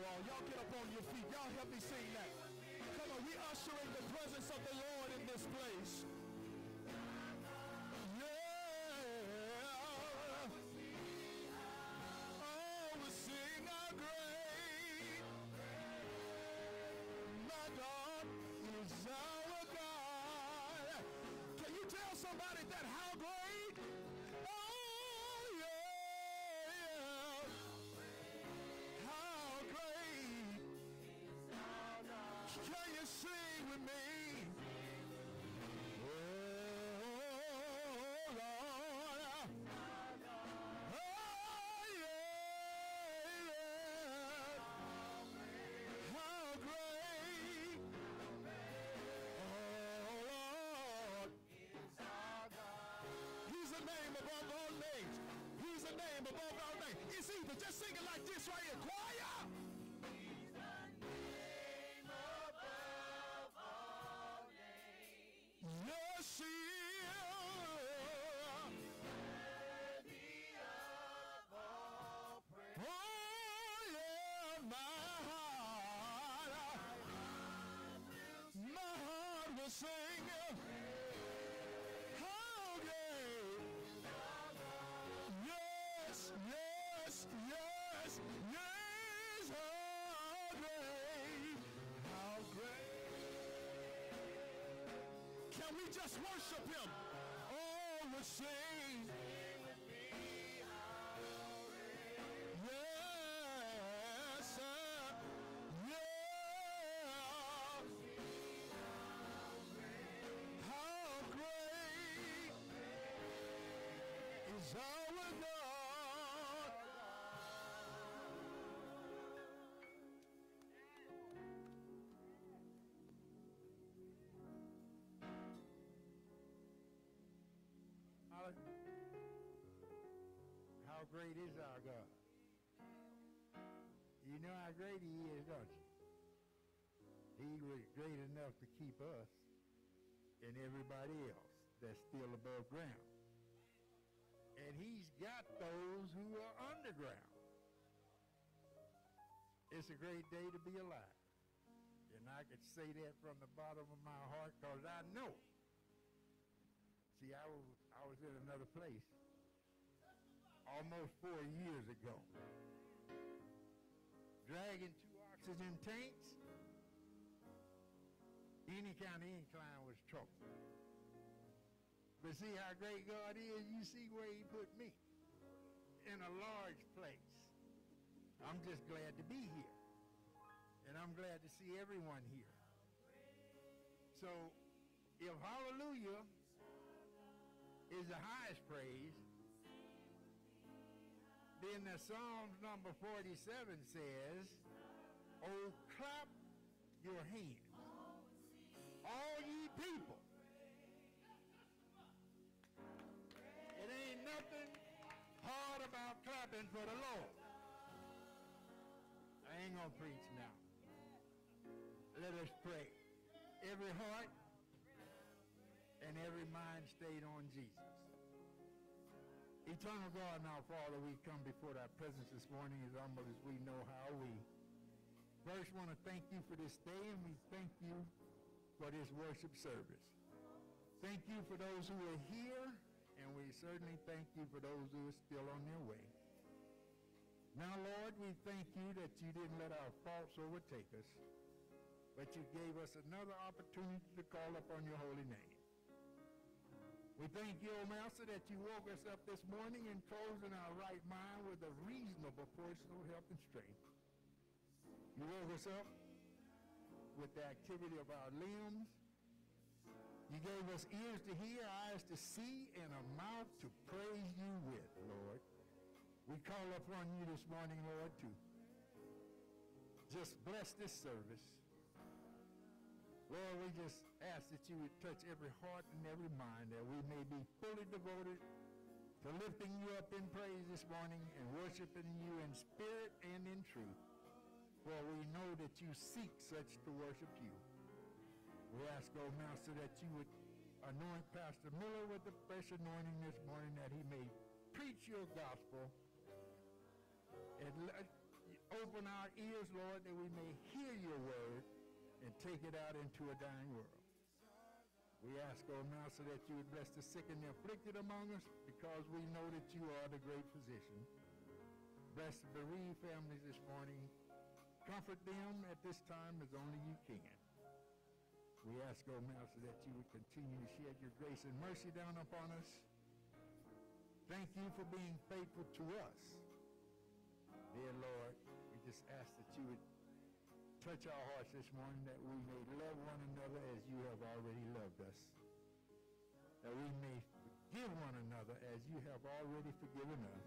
all. Y'all get up on your feet. Y'all help me sing that. Come on, we usher in the presence of the Lord in this place. It's either just sing it like this right here. Choir! Oh, sing. How great is our God? You know how great he is, don't you? He was great enough to keep us and everybody else that's still above ground. And he's got those who are underground. It's a great day to be alive. And I could say that from the bottom of my heart because I know. See, I was, I was in another place almost four years ago. Dragging two oxygen tanks, any kind of incline was trouble. But see how great God is? You see where he put me? In a large place. I'm just glad to be here. And I'm glad to see everyone here. So if hallelujah is the highest praise, then the Psalms number 47 says, Oh, clap your hands, all ye people. It ain't nothing hard about clapping for the Lord. I ain't going to preach now. Let us pray. Every heart and every mind stayed on Jesus. Eternal God our Father, we come before thy presence this morning as humble as we know how. We first want to thank you for this day and we thank you for this worship service. Thank you for those who are here and we certainly thank you for those who are still on their way. Now, Lord, we thank you that you didn't let our faults overtake us, but you gave us another opportunity to call upon your holy name. We thank you, O Master, that you woke us up this morning and closed in our right mind with a reasonable portion of health and strength. You woke us up with the activity of our limbs. You gave us ears to hear, eyes to see, and a mouth to praise you with, Lord. We call upon you this morning, Lord, to just bless this service. Lord, we just ask that you would touch every heart and every mind that we may be fully devoted to lifting you up in praise this morning and worshiping you in spirit and in truth. For we know that you seek such to worship you. We ask, O Master, that you would anoint Pastor Miller with the fresh anointing this morning that he may preach your gospel and let, open our ears, Lord, that we may hear your word and take it out into a dying world. We ask, O oh Master, that you would bless the sick and the afflicted among us because we know that you are the great physician. Bless the bereaved families this morning. Comfort them at this time as only you can. We ask, O oh Master, that you would continue to shed your grace and mercy down upon us. Thank you for being faithful to us. Dear Lord, we just ask that you would touch our hearts this morning that we may love one another as you have already loved us. That we may forgive one another as you have already forgiven us.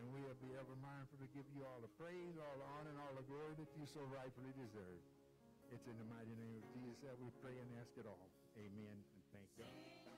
And we'll be ever mindful to give you all the praise, all the honor, and all the glory that you so rightfully deserve. It's in the mighty name of Jesus that we pray and ask it all. Amen and thank God.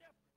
shepherd.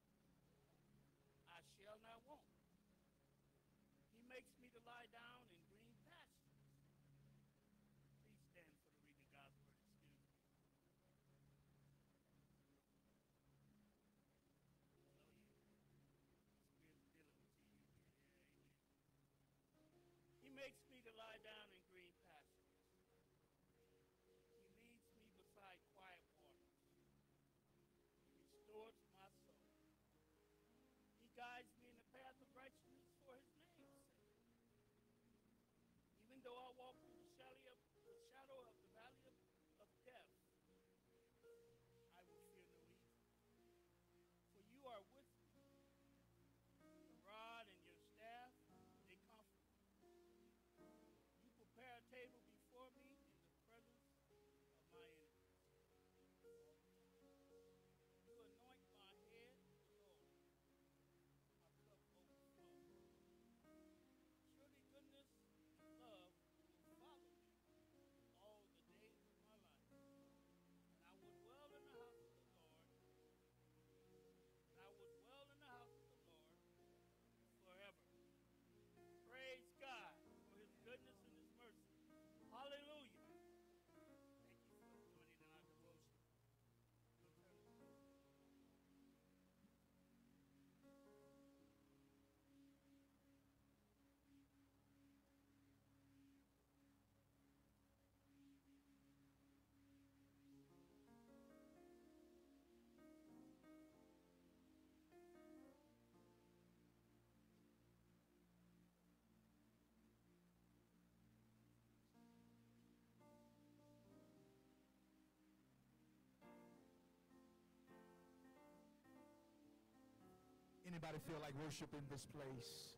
Anybody feel like worship in this place?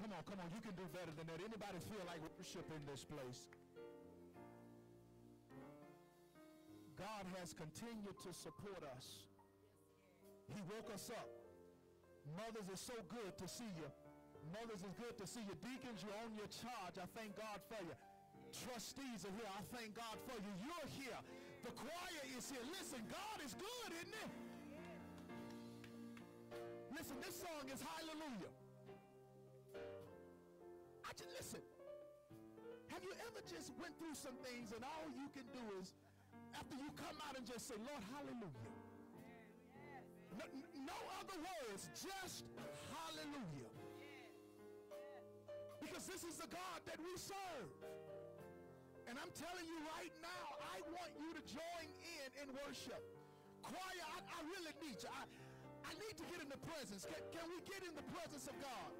Come on, come on. You can do better than that. Anybody feel like worship in this place? God has continued to support us. He woke us up. Mothers, it's so good to see you. Mothers, it's good to see you. Deacons, you're on your charge. I thank God for you. Trustees are here. I thank God for you. You're here. The choir is here. Listen, God is good, isn't it? Listen, this song is hallelujah. I just listen. Have you ever just went through some things and all you can do is after you come out and just say, Lord, hallelujah. No, no other words, just hallelujah. Because this is the God that we serve. And I'm telling you right now, I want you to join in in worship. Choir, I, I really need you. I, I need to get in the presence. Can, can we get in the presence of God?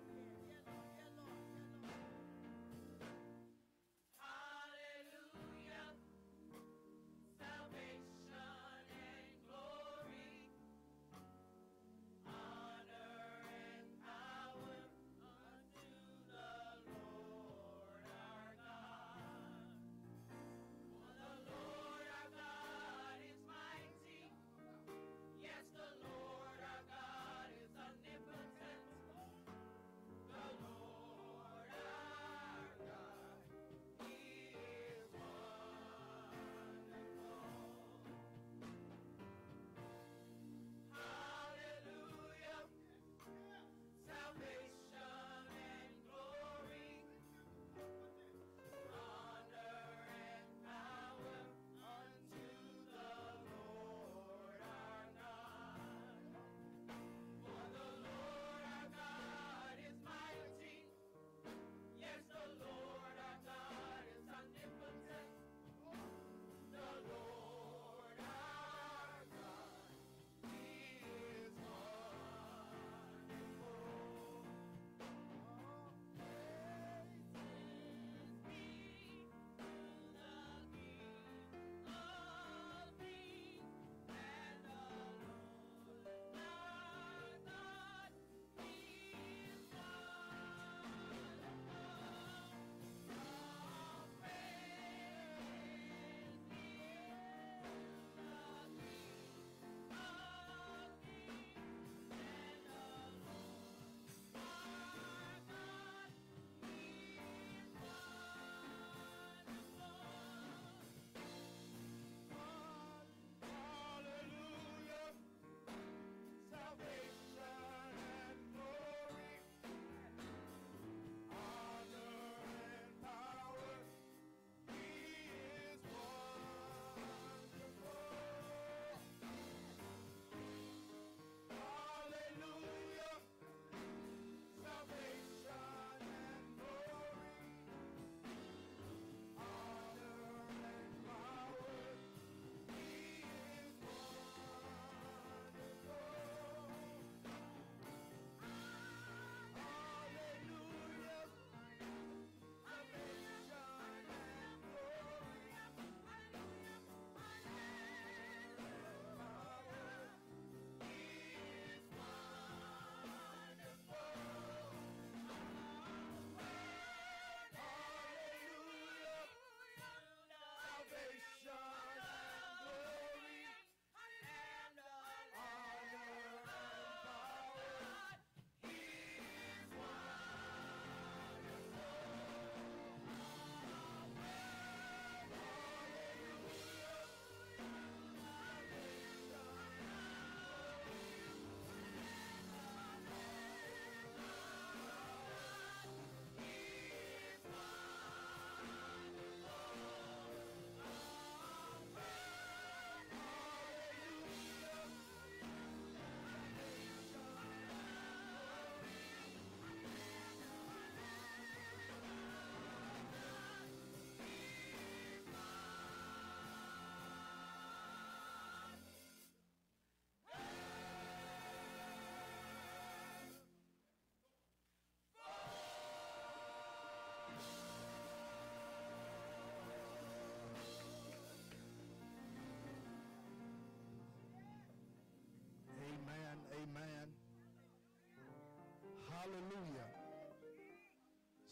Hallelujah.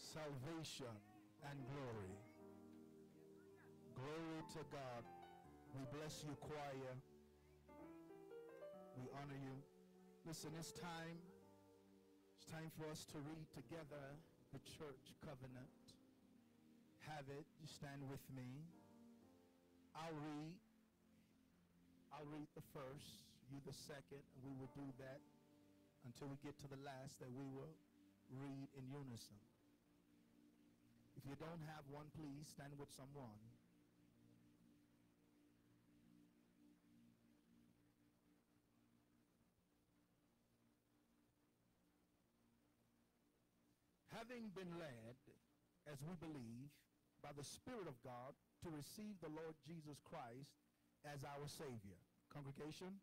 Salvation and glory. Glory to God. We bless you, choir. We honor you. Listen, it's time. It's time for us to read together the church covenant. Have it. You stand with me. I'll read. I'll read the first, you the second, and we will do that until we get to the last that we will read in unison. If you don't have one, please stand with someone. Having been led, as we believe, by the Spirit of God to receive the Lord Jesus Christ as our Savior. Congregation?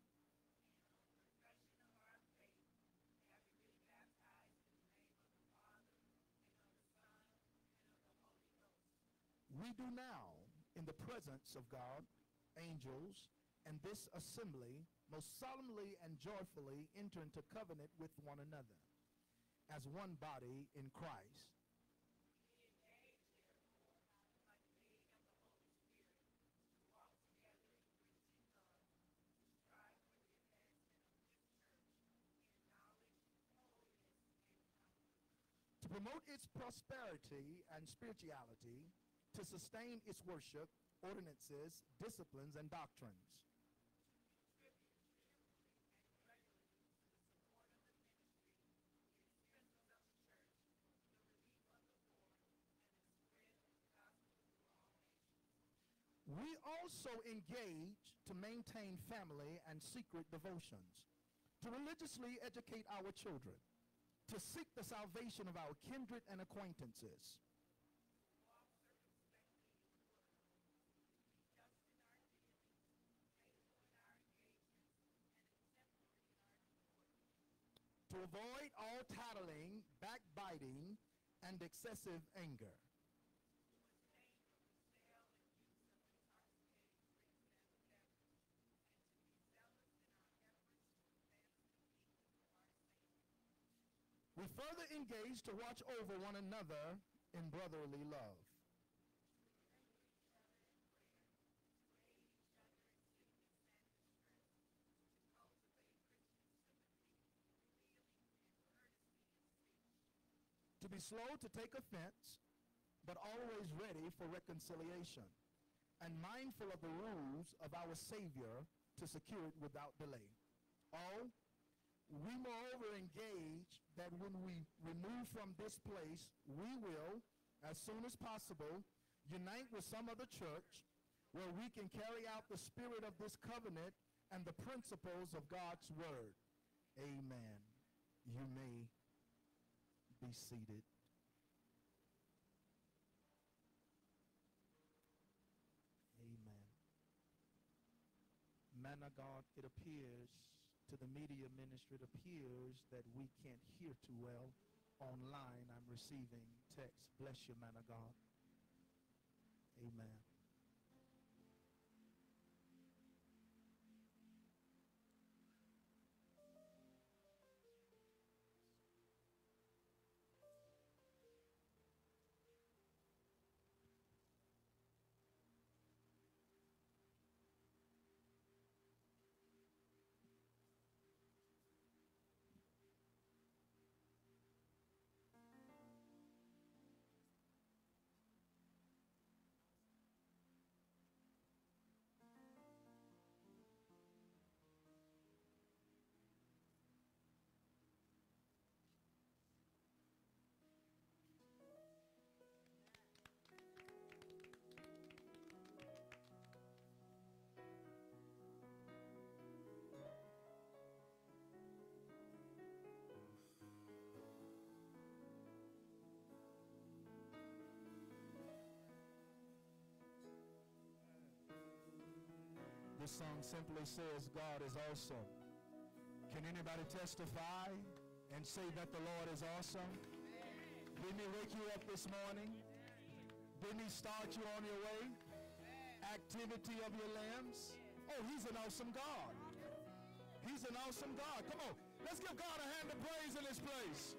We do now, in the presence of God, angels, and this assembly, most solemnly and joyfully enter into covenant with one another as one body in Christ. To promote its prosperity and spirituality, to sustain its worship, ordinances, disciplines, and doctrines. We also engage to maintain family and secret devotions, to religiously educate our children, to seek the salvation of our kindred and acquaintances, avoid all tattling, backbiting, and excessive anger. We further engage to watch over one another in brotherly love. Be slow to take offense, but always ready for reconciliation, and mindful of the rules of our Savior to secure it without delay. Oh, we moreover engage that when we remove from this place, we will, as soon as possible, unite with some other church where we can carry out the spirit of this covenant and the principles of God's word. Amen. You may be seated. Amen. Man of God, it appears to the media ministry, it appears that we can't hear too well online. I'm receiving text. Bless you, man of God. Amen. Song simply says, God is awesome. Can anybody testify and say that the Lord is awesome? Didn't he wake you up this morning? Didn't he start you on your way? Activity of your limbs? Oh, he's an awesome God. He's an awesome God. Come on, let's give God a hand of praise in this place.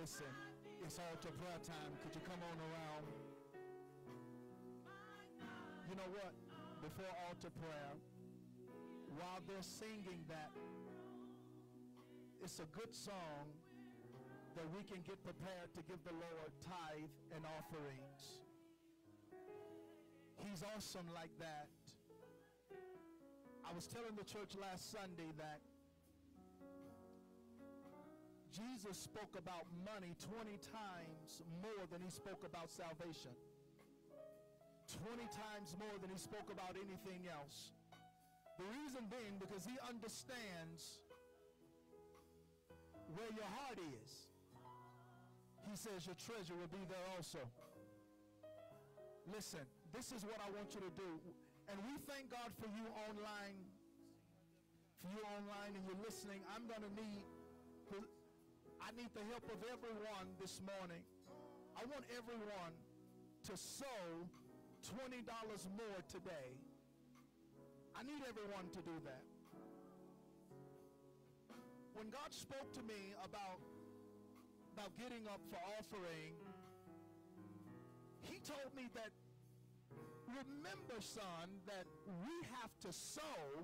Listen, it's altar prayer time. Could you come on around? You know what? Before altar prayer, while they're singing that, it's a good song that we can get prepared to give the Lord tithe and offerings. He's awesome like that. I was telling the church last Sunday that Jesus spoke about money 20 times more than he spoke about salvation. 20 times more than he spoke about anything else. The reason being because he understands where your heart is. He says your treasure will be there also. Listen, this is what I want you to do. And we thank God for you online. For you online and you're listening. I'm going to need I need the help of everyone this morning. I want everyone to sow $20 more today. I need everyone to do that. When God spoke to me about, about getting up for offering, he told me that, remember, son, that we have to sow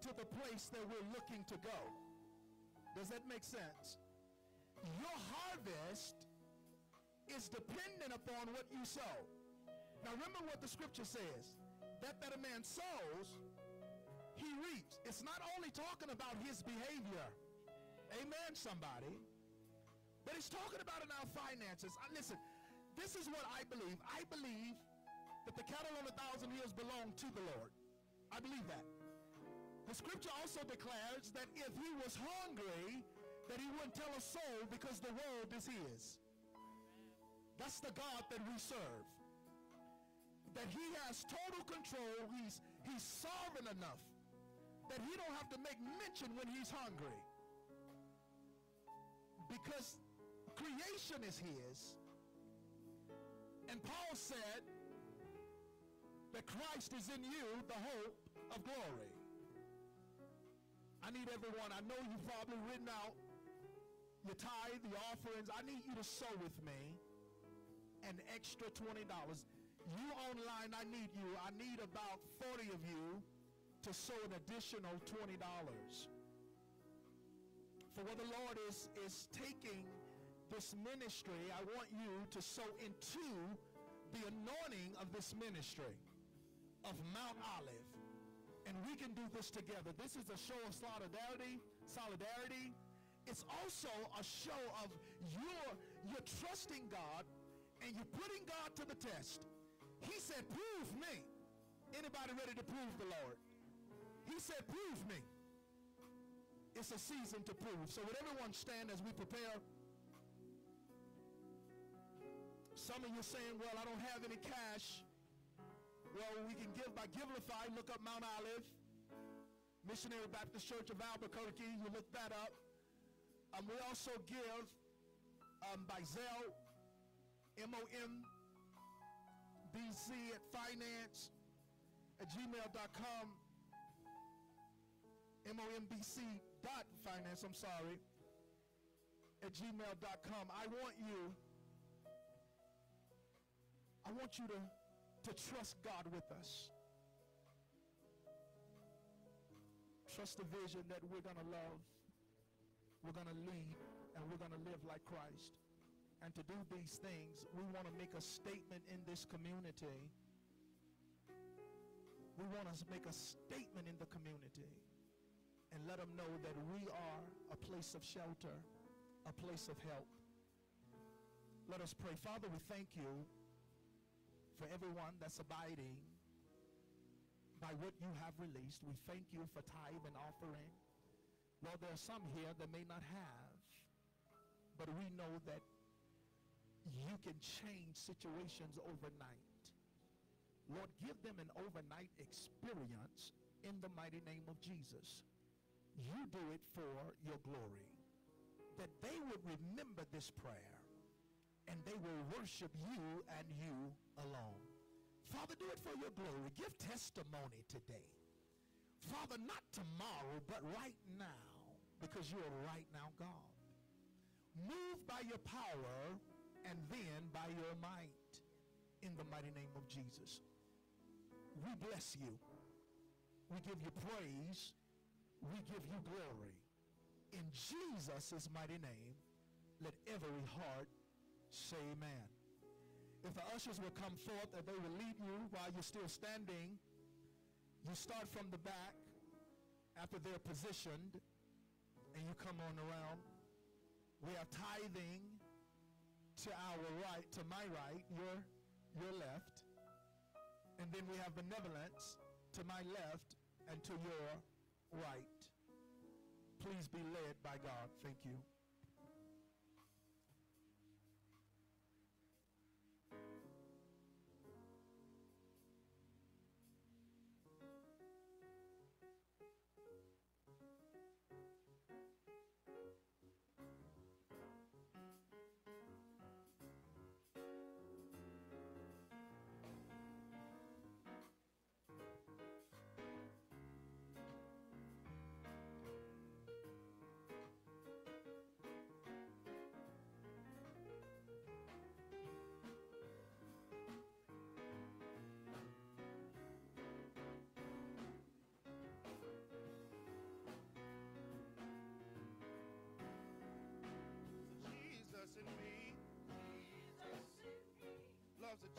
to the place that we're looking to go. Does that make sense? Your harvest is dependent upon what you sow. Now remember what the scripture says. That that a man sows, he reaps. It's not only talking about his behavior. Amen, somebody. But it's talking about in our finances. Uh, listen, this is what I believe. I believe that the cattle on a thousand hills belong to the Lord. I believe that. The scripture also declares that if he was hungry, that he wouldn't tell a soul because the world is his. That's the God that we serve. That he has total control. He's, he's sovereign enough that he don't have to make mention when he's hungry. Because creation is his. And Paul said that Christ is in you, the hope of glory. I need everyone, I know you've probably written out your tithe, the offerings, I need you to sow with me an extra $20. You online, I need you. I need about 40 of you to sow an additional $20. For what the Lord is, is taking this ministry, I want you to sow into the anointing of this ministry of Mount Olive. And we can do this together. This is a show of solidarity, solidarity, it's also a show of your you're trusting God and you're putting God to the test. He said, prove me. Anybody ready to prove the Lord? He said, prove me. It's a season to prove. So would everyone stand as we prepare? Some of you saying, well, I don't have any cash. Well, we can give by Givelify. Look up Mount Olive. Missionary Baptist Church of Albuquerque. You look that up. Um, we also give um, by Zelle, M-O-M-B-C at finance at gmail.com. M-O-M-B-C dot finance, I'm sorry, at gmail.com. I want you, I want you to, to trust God with us. Trust the vision that we're going to love we're going to lead and we're going to live like Christ. And to do these things, we want to make a statement in this community. We want to make a statement in the community and let them know that we are a place of shelter, a place of help. Let us pray. Father, we thank you for everyone that's abiding by what you have released. We thank you for tithe and offering. Lord, there are some here that may not have, but we know that you can change situations overnight. Lord, give them an overnight experience in the mighty name of Jesus. You do it for your glory. That they would remember this prayer and they will worship you and you alone. Father, do it for your glory. Give testimony today. Father, not tomorrow, but right now, because you're right now God. Move by your power and then by your might in the mighty name of Jesus. We bless you. We give you praise. We give you glory. In Jesus' mighty name, let every heart say amen. If the ushers will come forth and they will lead you while you're still standing, you start from the back after they're positioned and you come on around. We are tithing to our right, to my right, your, your left. And then we have benevolence to my left and to your right. Please be led by God. Thank you.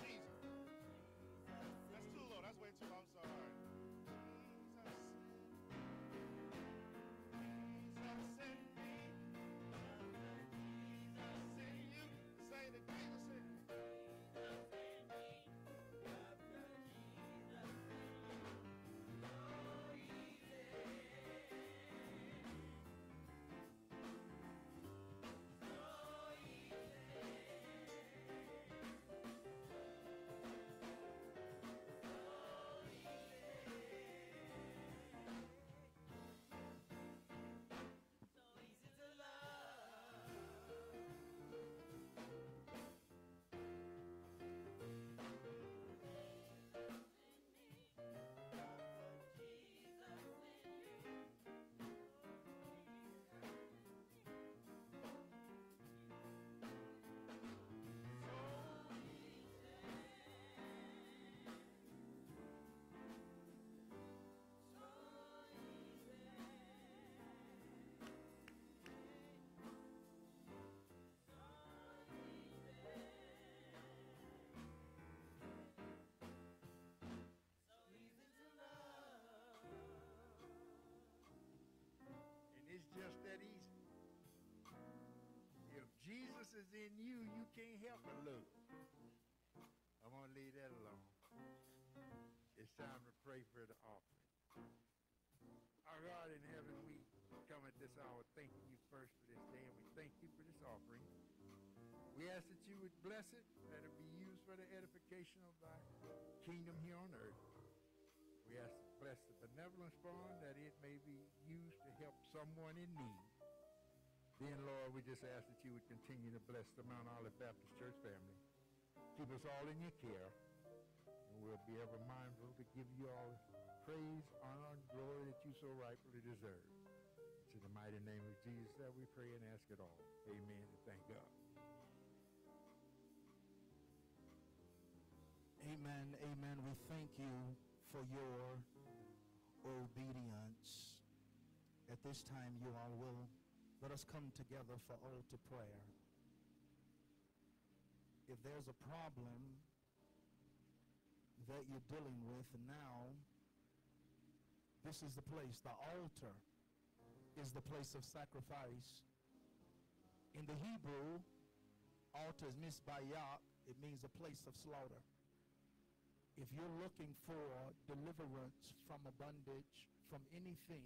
Jesus. Is in you, you can't help but love. I'm going to leave that alone. It's time to pray for the offering. Our God in heaven, we come at this hour thanking you first for this day, and we thank you for this offering. We ask that you would bless it, that it be used for the edification of thy kingdom here on earth. We ask to bless the benevolence fund that it may be used to help someone in need. Then, Lord, we just ask that you would continue to bless the Mount Olive Baptist Church family. Keep us all in your care. And we'll be ever mindful to give you all praise, honor, and glory that you so rightfully deserve. It's in the mighty name of Jesus that we pray and ask it all. Amen and thank God. Amen. Amen. We thank you for your obedience. At this time, you all will let us come together for altar prayer. If there's a problem that you're dealing with now, this is the place. The altar is the place of sacrifice. In the Hebrew, altar is misbayah. It means a place of slaughter if you're looking for deliverance from a bondage, from anything,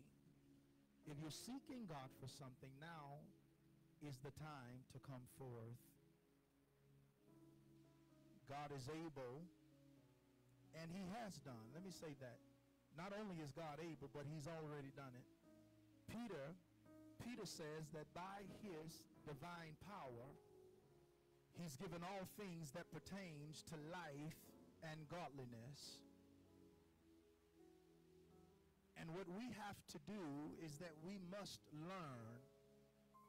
if you're seeking God for something, now is the time to come forth. God is able, and he has done. Let me say that. Not only is God able, but he's already done it. Peter, Peter says that by his divine power, he's given all things that pertains to life and godliness. And what we have to do is that we must learn.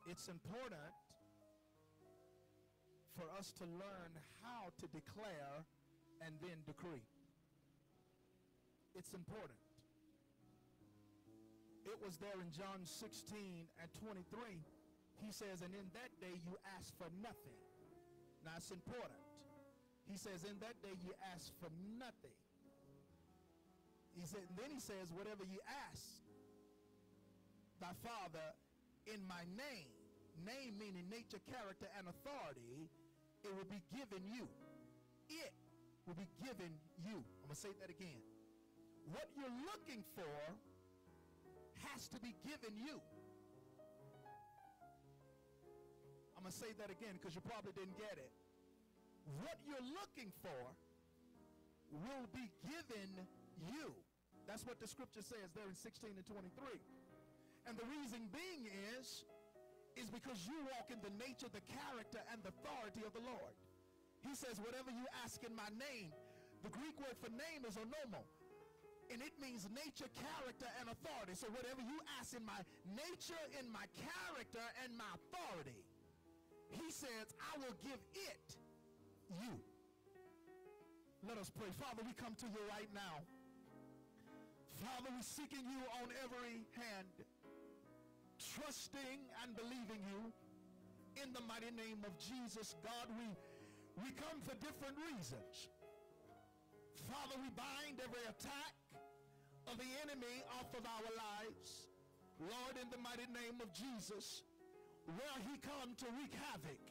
It's important for us to learn how to declare and then decree. It's important. It was there in John 16 and 23. He says, and in that day you ask for nothing. Now it's important. He says, in that day you ask for nothing. He said, then he says, whatever you ask thy father in my name, name meaning nature, character, and authority, it will be given you. It will be given you. I'm going to say that again. What you're looking for has to be given you. I'm going to say that again because you probably didn't get it. What you're looking for will be given you. That's what the scripture says there in 16 and 23. And the reason being is, is because you walk in the nature, the character, and the authority of the Lord. He says, whatever you ask in my name, the Greek word for name is onomo. And it means nature, character, and authority. So whatever you ask in my nature, in my character, and my authority, he says, I will give it you. Let us pray. Father, we come to you right now. Father, we're seeking you on every hand, trusting and believing you in the mighty name of Jesus. God, we, we come for different reasons. Father, we bind every attack of the enemy off of our lives. Lord, in the mighty name of Jesus, where he come to wreak havoc.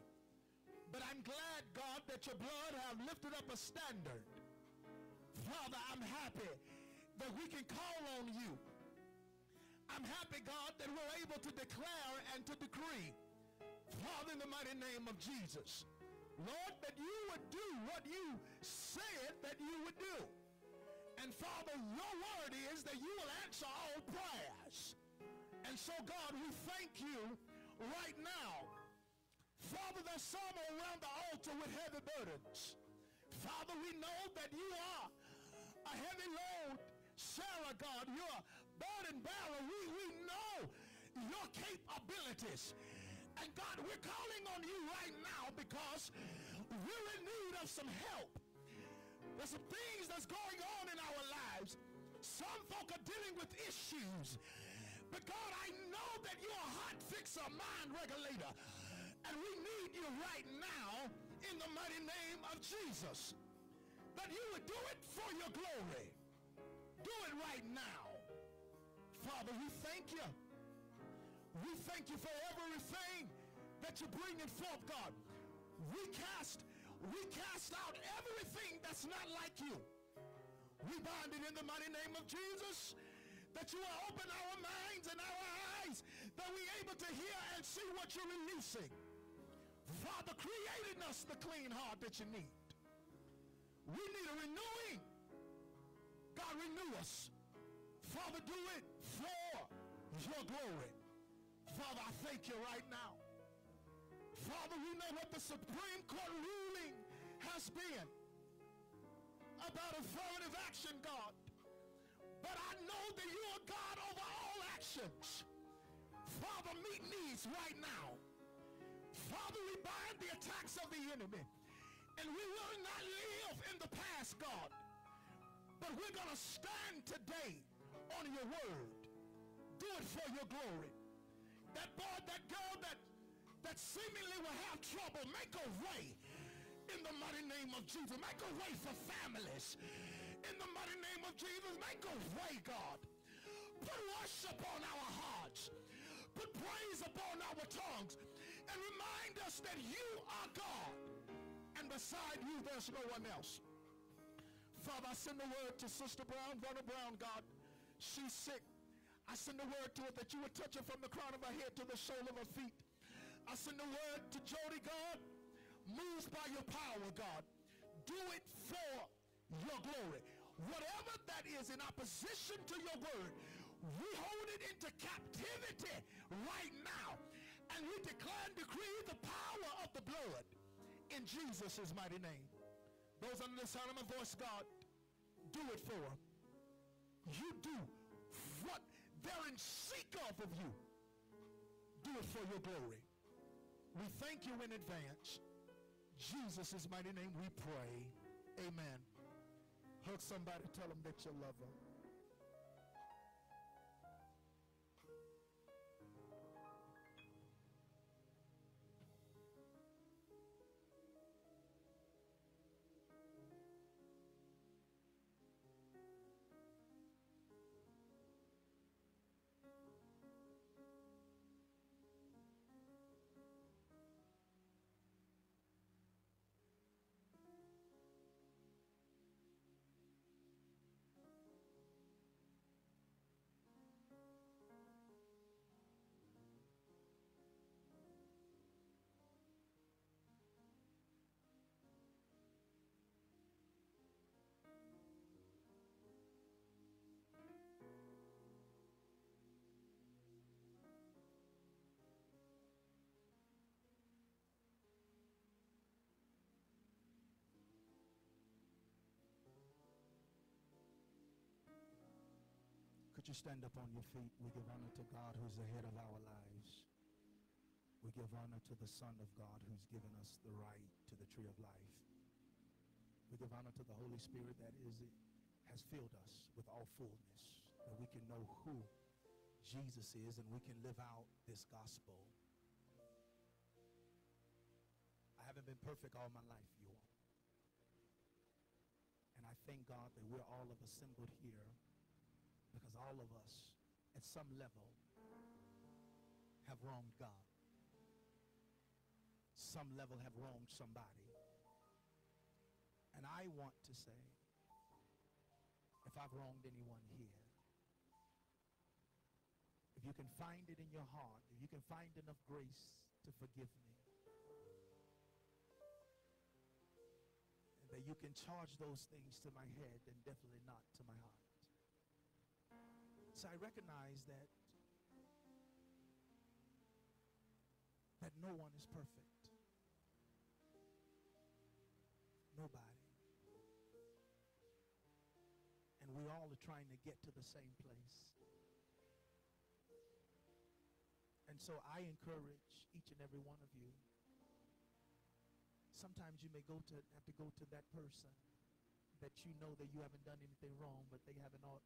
But I'm glad, God, that your blood have lifted up a standard. Father, I'm happy that we can call on you. I'm happy, God, that we're able to declare and to decree. Father, in the mighty name of Jesus. Lord, that you would do what you said that you would do. And Father, your word is that you will answer all prayers. And so, God, we thank you right now. Father, there's some around the altar with heavy burdens. Father, we know that you are a heavy load. Sarah, God, you're a burden bearer. We, we know your capabilities. And God, we're calling on you right now because we're in need of some help. There's some things that's going on in our lives. Some folk are dealing with issues. But God, I know that you're a heart fixer, mind regulator. And we need you right now in the mighty name of Jesus. That you would do it for your glory. Do it right now. Father, we thank you. We thank you for everything that you're bringing forth, God. We cast, we cast out everything that's not like you. We bind it in the mighty name of Jesus that you will open our minds and our eyes that we're able to hear and see what you're releasing. Father, create in us the clean heart that you need. We need a renewing. God, renew us. Father, do it for your glory. Father, I thank you right now. Father, we know what the Supreme Court ruling has been about affirmative action, God. But I know that you are God over all actions. Father, meet needs right now. Father, we bind the attacks of the enemy. And we will not live in the past, God. But we're going to stand today on your word. Do it for your glory. That boy, that girl that, that seemingly will have trouble, make a way in the mighty name of Jesus. Make a way for families. In the mighty name of Jesus, make a way, God. Put worship on our hearts. Put praise upon our tongues. And remind us that you are God. And beside you, there's no one else. Father, I send the word to Sister Brown, Brother Brown, God. She's sick. I send the word to her that you would touch her from the crown of her head to the sole of her feet. I send the word to Jody, God. Move by your power, God. Do it for your glory. Whatever that is in opposition to your word, we hold it into captivity right now. And we declare and decree the power of the blood in Jesus' mighty name. Those under the sound of my voice, God, do it for them. You do what they're in seek of of you. Do it for your glory. We thank you in advance. Jesus' mighty name we pray. Amen. Hug somebody, tell them that you love them. You stand up on your feet? We give honor to God who's the head of our lives. We give honor to the Son of God who's given us the right to the tree of life. We give honor to the Holy Spirit that is has filled us with all fullness, that we can know who Jesus is and we can live out this gospel. I haven't been perfect all my life, you all. And I thank God that we're all of assembled here because all of us, at some level, have wronged God. Some level have wronged somebody. And I want to say, if I've wronged anyone here, if you can find it in your heart, if you can find enough grace to forgive me, that you can charge those things to my head and definitely not to my heart. So I recognize that that no one is perfect. Nobody. And we all are trying to get to the same place. And so I encourage each and every one of you. Sometimes you may go to have to go to that person that you know that you haven't done anything wrong, but they haven't ought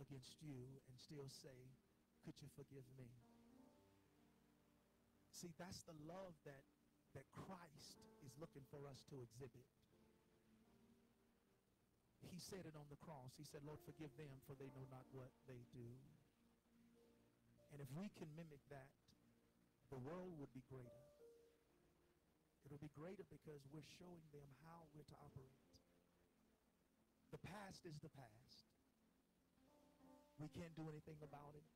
against you and still say, could you forgive me? See, that's the love that, that Christ is looking for us to exhibit. He said it on the cross. He said, Lord, forgive them, for they know not what they do. And if we can mimic that, the world would be greater. It'll be greater because we're showing them how we're to operate. The past is the past. We can't do anything about it.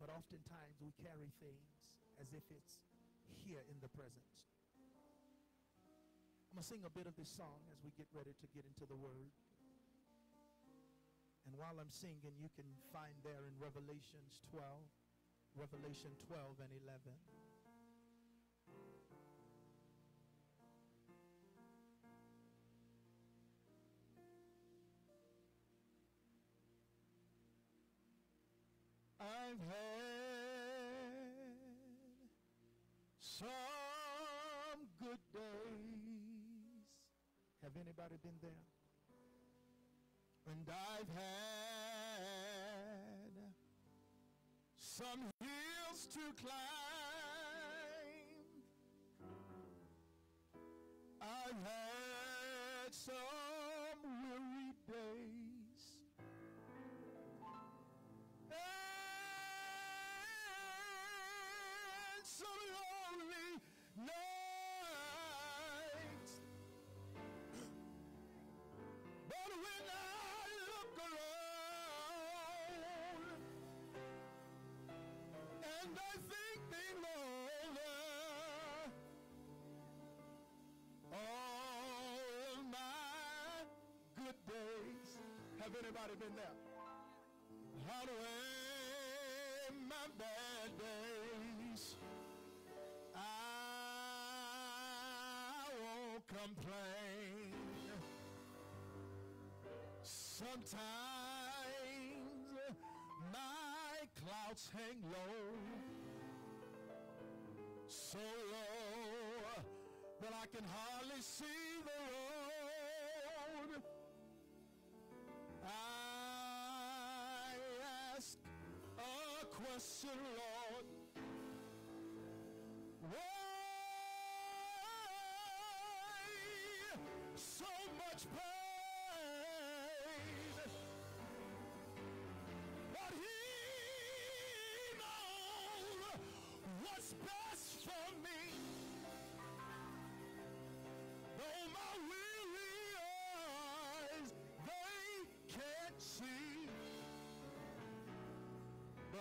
But oftentimes we carry things as if it's here in the present. I'm going to sing a bit of this song as we get ready to get into the word. And while I'm singing, you can find there in Revelations 12, Revelation 12 and 11. I've had some good days. Have anybody been there? And I've had some hills to climb. I've had some some lonely nights. But when I look around and I think them over, all my good days. Have anybody been there? How do my bad days? Complain. Sometimes my clouds hang low, so low that I can hardly see the road. I ask a question, Lord.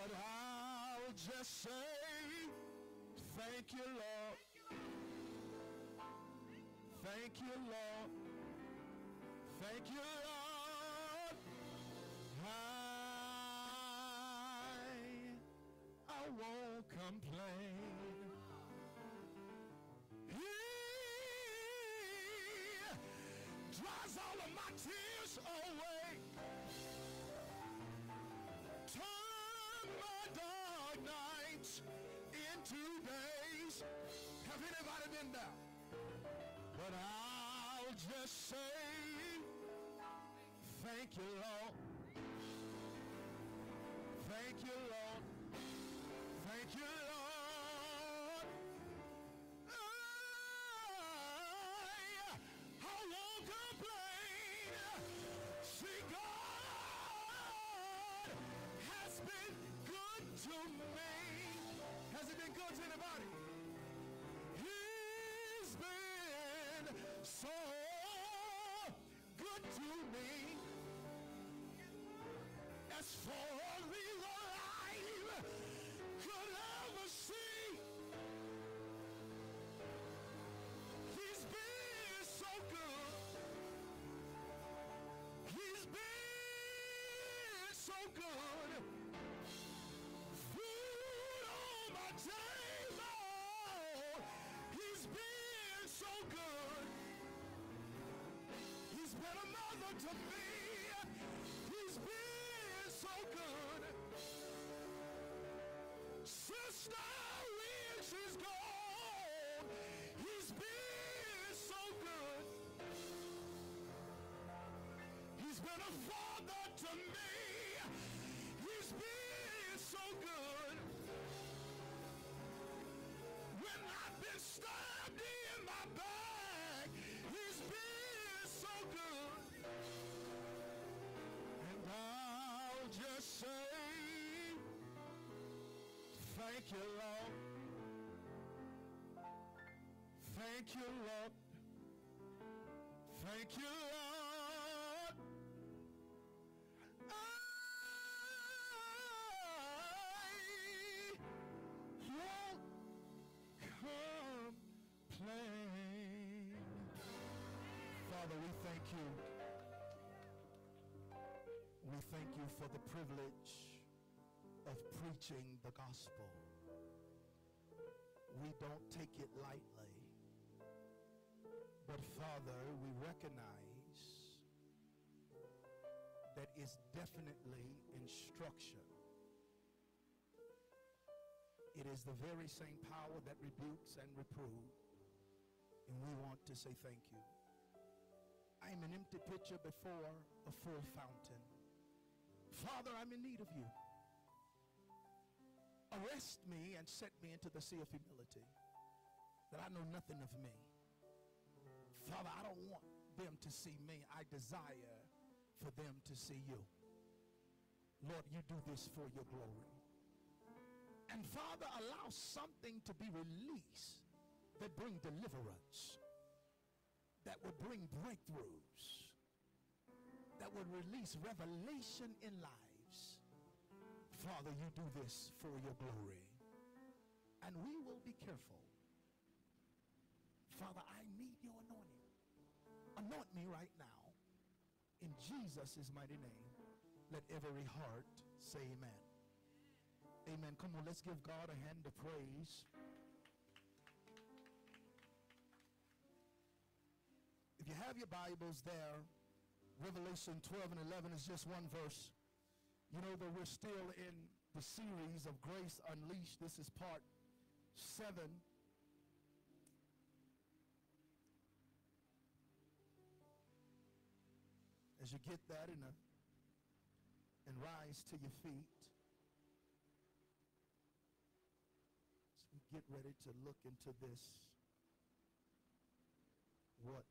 But I'll just say, thank you, Lord. Thank you, Lord. Thank you, Lord. I, I won't complain. Nights into days. Have anybody been there? But I'll just say, thank you, Lord. Thank you, Lord. Thank you, Lord. So good to me. As for only the life could ever see. He's been so good. He's been so good. A mother to me. He's been so good. Sister, when she's gone, thank you, Lord. Thank you, Lord. Thank you, Lord. I won't complain. Father, we thank you. We thank you for the privilege of preaching the gospel. We don't take it lightly. But Father, we recognize that it's definitely instruction. It is the very same power that rebukes and reproves. And we want to say thank you. I'm an empty pitcher before a full fountain. Father, I'm in need of you. Arrest me and set me into the sea of humility that I know nothing of me. Father, I don't want them to see me. I desire for them to see you. Lord, you do this for your glory. And Father, allow something to be released that bring deliverance, that would bring breakthroughs, that would release revelation in lives. Father, you do this for your glory. And we will be careful. Father, I need your anointing. Anoint me right now. In Jesus' mighty name, let every heart say amen. Amen. Come on, let's give God a hand of praise. If you have your Bibles there, Revelation 12 and 11 is just one verse. You know that we're still in the series of Grace Unleashed. This is part seven. As you get that in a, and rise to your feet, get ready to look into this, what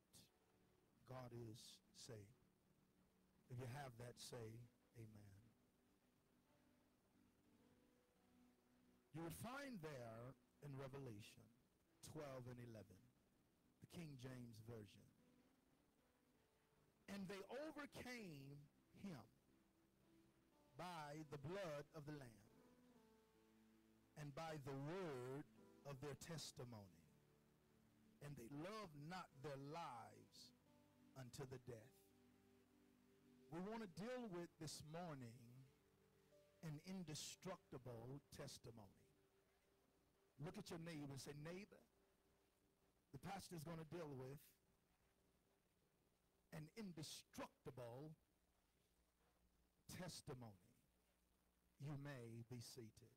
God is saying. If you have that, say amen. You would find there in Revelation 12 and 11, the King James Version. And they overcame him by the blood of the Lamb and by the word of their testimony. And they loved not their lives unto the death. We want to deal with this morning an indestructible testimony. Look at your neighbor and say, neighbor, the pastor is going to deal with an indestructible testimony. You may be seated.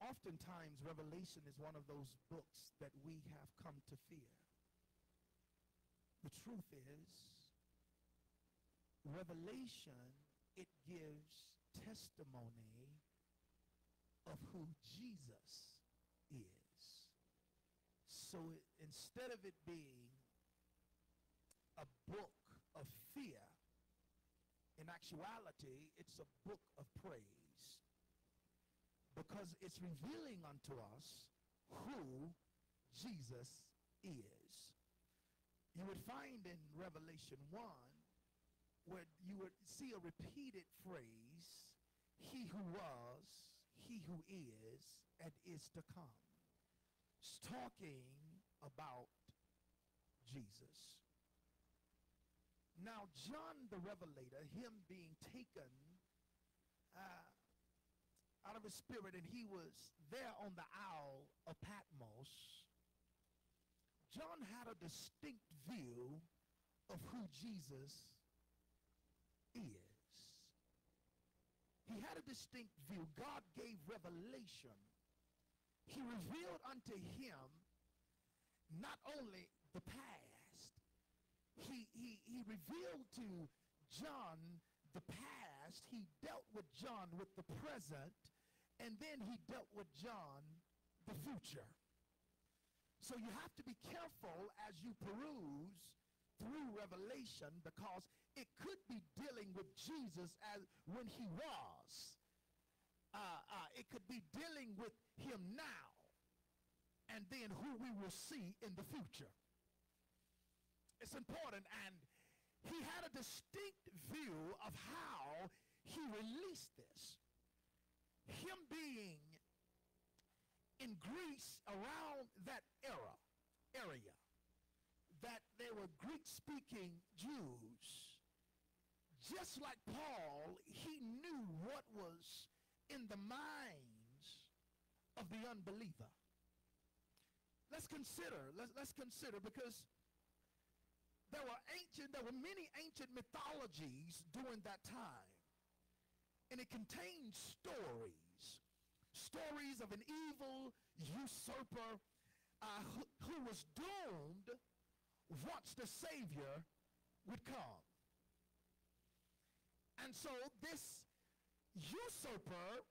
Oftentimes, Revelation is one of those books that we have come to fear. The truth is, Revelation, it gives testimony of who Jesus is. So it, instead of it being a book of fear, in actuality, it's a book of praise because it's revealing unto us who Jesus is. You would find in Revelation 1 where you would see a repeated phrase, he who was, he who is, and is to come. It's talking about Jesus. Now, John the Revelator, him being taken uh, out of his spirit, and he was there on the Isle of Patmos, John had a distinct view of who Jesus is. He had a distinct view. God gave revelation. He revealed unto him not only the past, he, he, he revealed to John the past. He dealt with John with the present, and then he dealt with John the future. So you have to be careful as you peruse through Revelation because it could be dealing with Jesus as when he was. Uh, uh, it could be dealing with him now and then who we will see in the future. It's important and he had a distinct view of how he released this. Him being in Greece around that era, area, they were Greek-speaking Jews. Just like Paul, he knew what was in the minds of the unbeliever. Let's consider, let's, let's consider because there were ancient, there were many ancient mythologies during that time. And it contained stories stories of an evil usurper uh, who, who was doomed once the Savior would come. And so this usurper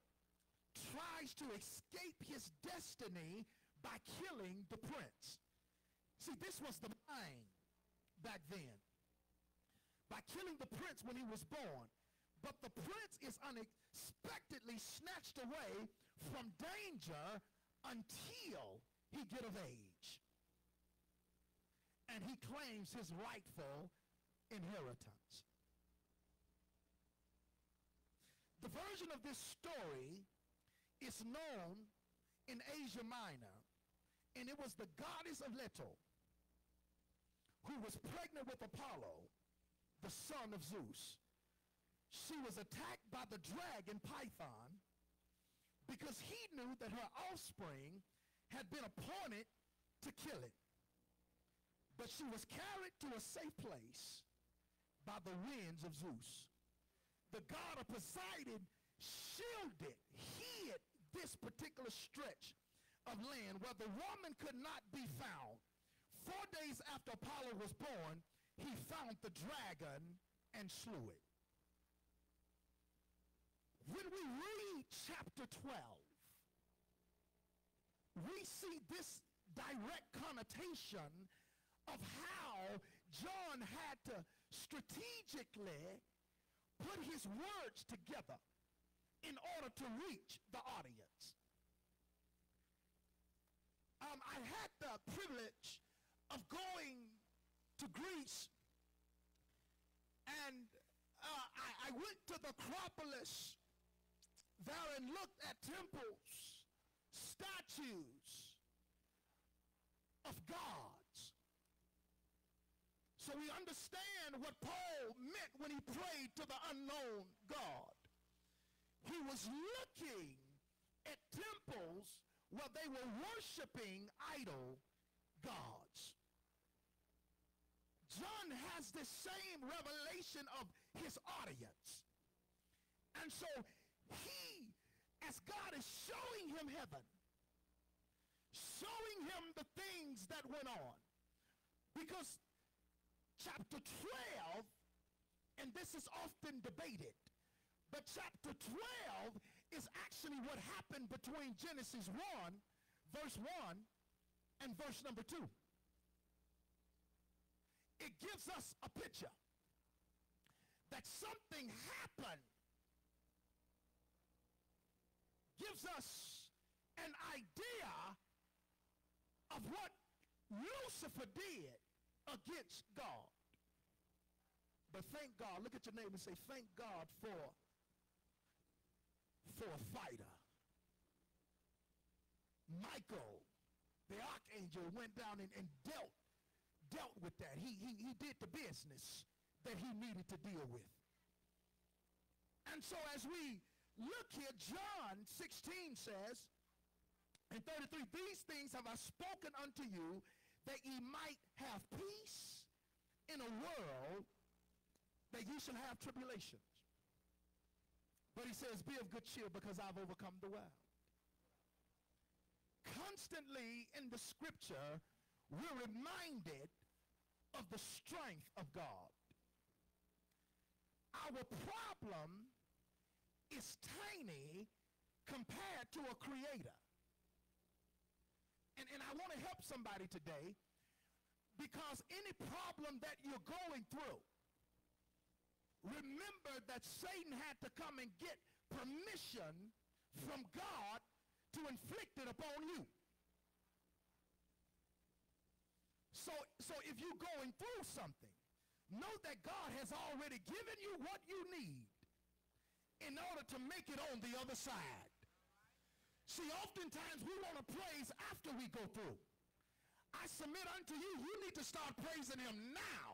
tries to escape his destiny by killing the prince. See, this was the mind back then. By killing the prince when he was born. But the prince is unexpectedly snatched away from danger until he get of age. And he claims his rightful inheritance. The version of this story is known in Asia Minor, and it was the goddess of Leto who was pregnant with Apollo, the son of Zeus. She was attacked by the dragon Python because he knew that her offspring had been appointed to kill it. But she was carried to a safe place by the winds of Zeus. The god of Poseidon shielded, hid this particular stretch of land where the woman could not be found. Four days after Apollo was born, he found the dragon and slew it. When we read chapter 12, we see this direct connotation of how John had to strategically put his words together in order to reach the audience. Um, I had the privilege of going to Greece and uh, I, I went to the Acropolis there and looked at temples, statues of gods. So we understand what Paul meant when he prayed to the unknown God. He was looking at temples where they were worshiping idol gods. John has the same revelation of his audience. And so he, as God is showing him heaven, showing him the things that went on, because chapter 12, and this is often debated, but chapter 12 is actually what happened between Genesis 1, verse 1, and verse number 2 it gives us a picture that something happened. Gives us an idea of what Lucifer did against God. But thank God, look at your name and say, thank God for, for a fighter. Michael, the archangel, went down and, and dealt dealt with that. He, he, he did the business that he needed to deal with. And so as we look here, John 16 says, in 33, these things have I spoken unto you that ye might have peace in a world that ye shall have tribulations. But he says, be of good cheer because I've overcome the world. Constantly in the scripture, we're reminded of the strength of God. Our problem is tiny compared to a creator. And, and I want to help somebody today because any problem that you're going through, remember that Satan had to come and get permission from God to inflict it upon you. So, so if you're going through something, know that God has already given you what you need in order to make it on the other side. See, oftentimes we want to praise after we go through. I submit unto you, you need to start praising him now.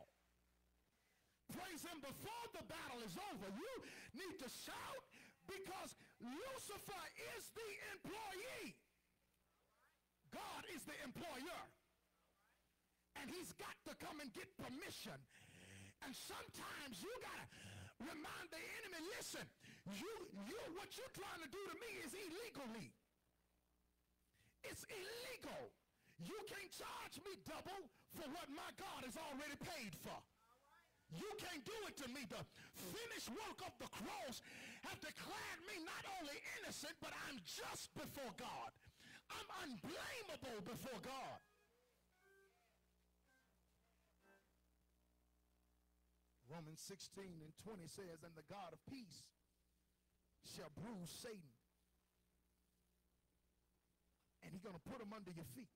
Praise him before the battle is over. You need to shout because Lucifer is the employee. God is the employer and he's got to come and get permission. And sometimes you gotta remind the enemy, listen, you, you, what you're trying to do to me is illegally. It's illegal. You can't charge me double for what my God has already paid for. You can't do it to me. The finished work of the cross have declared me not only innocent, but I'm just before God. I'm unblameable before God. Romans 16 and 20 says, And the God of peace shall bruise Satan. And he's going to put him under your feet.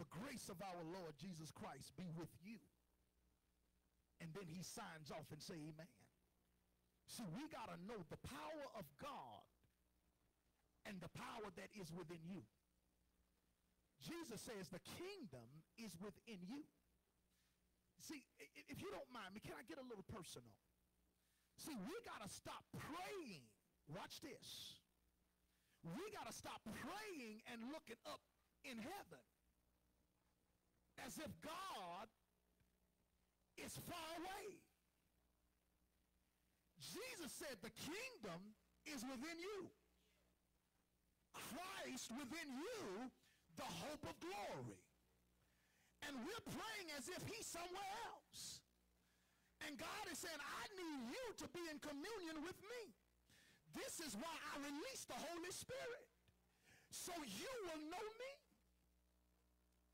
The grace of our Lord Jesus Christ be with you. And then he signs off and say amen. See, we got to know the power of God and the power that is within you. Jesus says the kingdom is within you. See, if you don't mind me, can I get a little personal? See, we got to stop praying. Watch this. We got to stop praying and looking up in heaven as if God is far away. Jesus said the kingdom is within you. Christ within you, the hope of glory. And we're praying as if he's somewhere else. And God is saying, I need you to be in communion with me. This is why I release the Holy Spirit. So you will know me.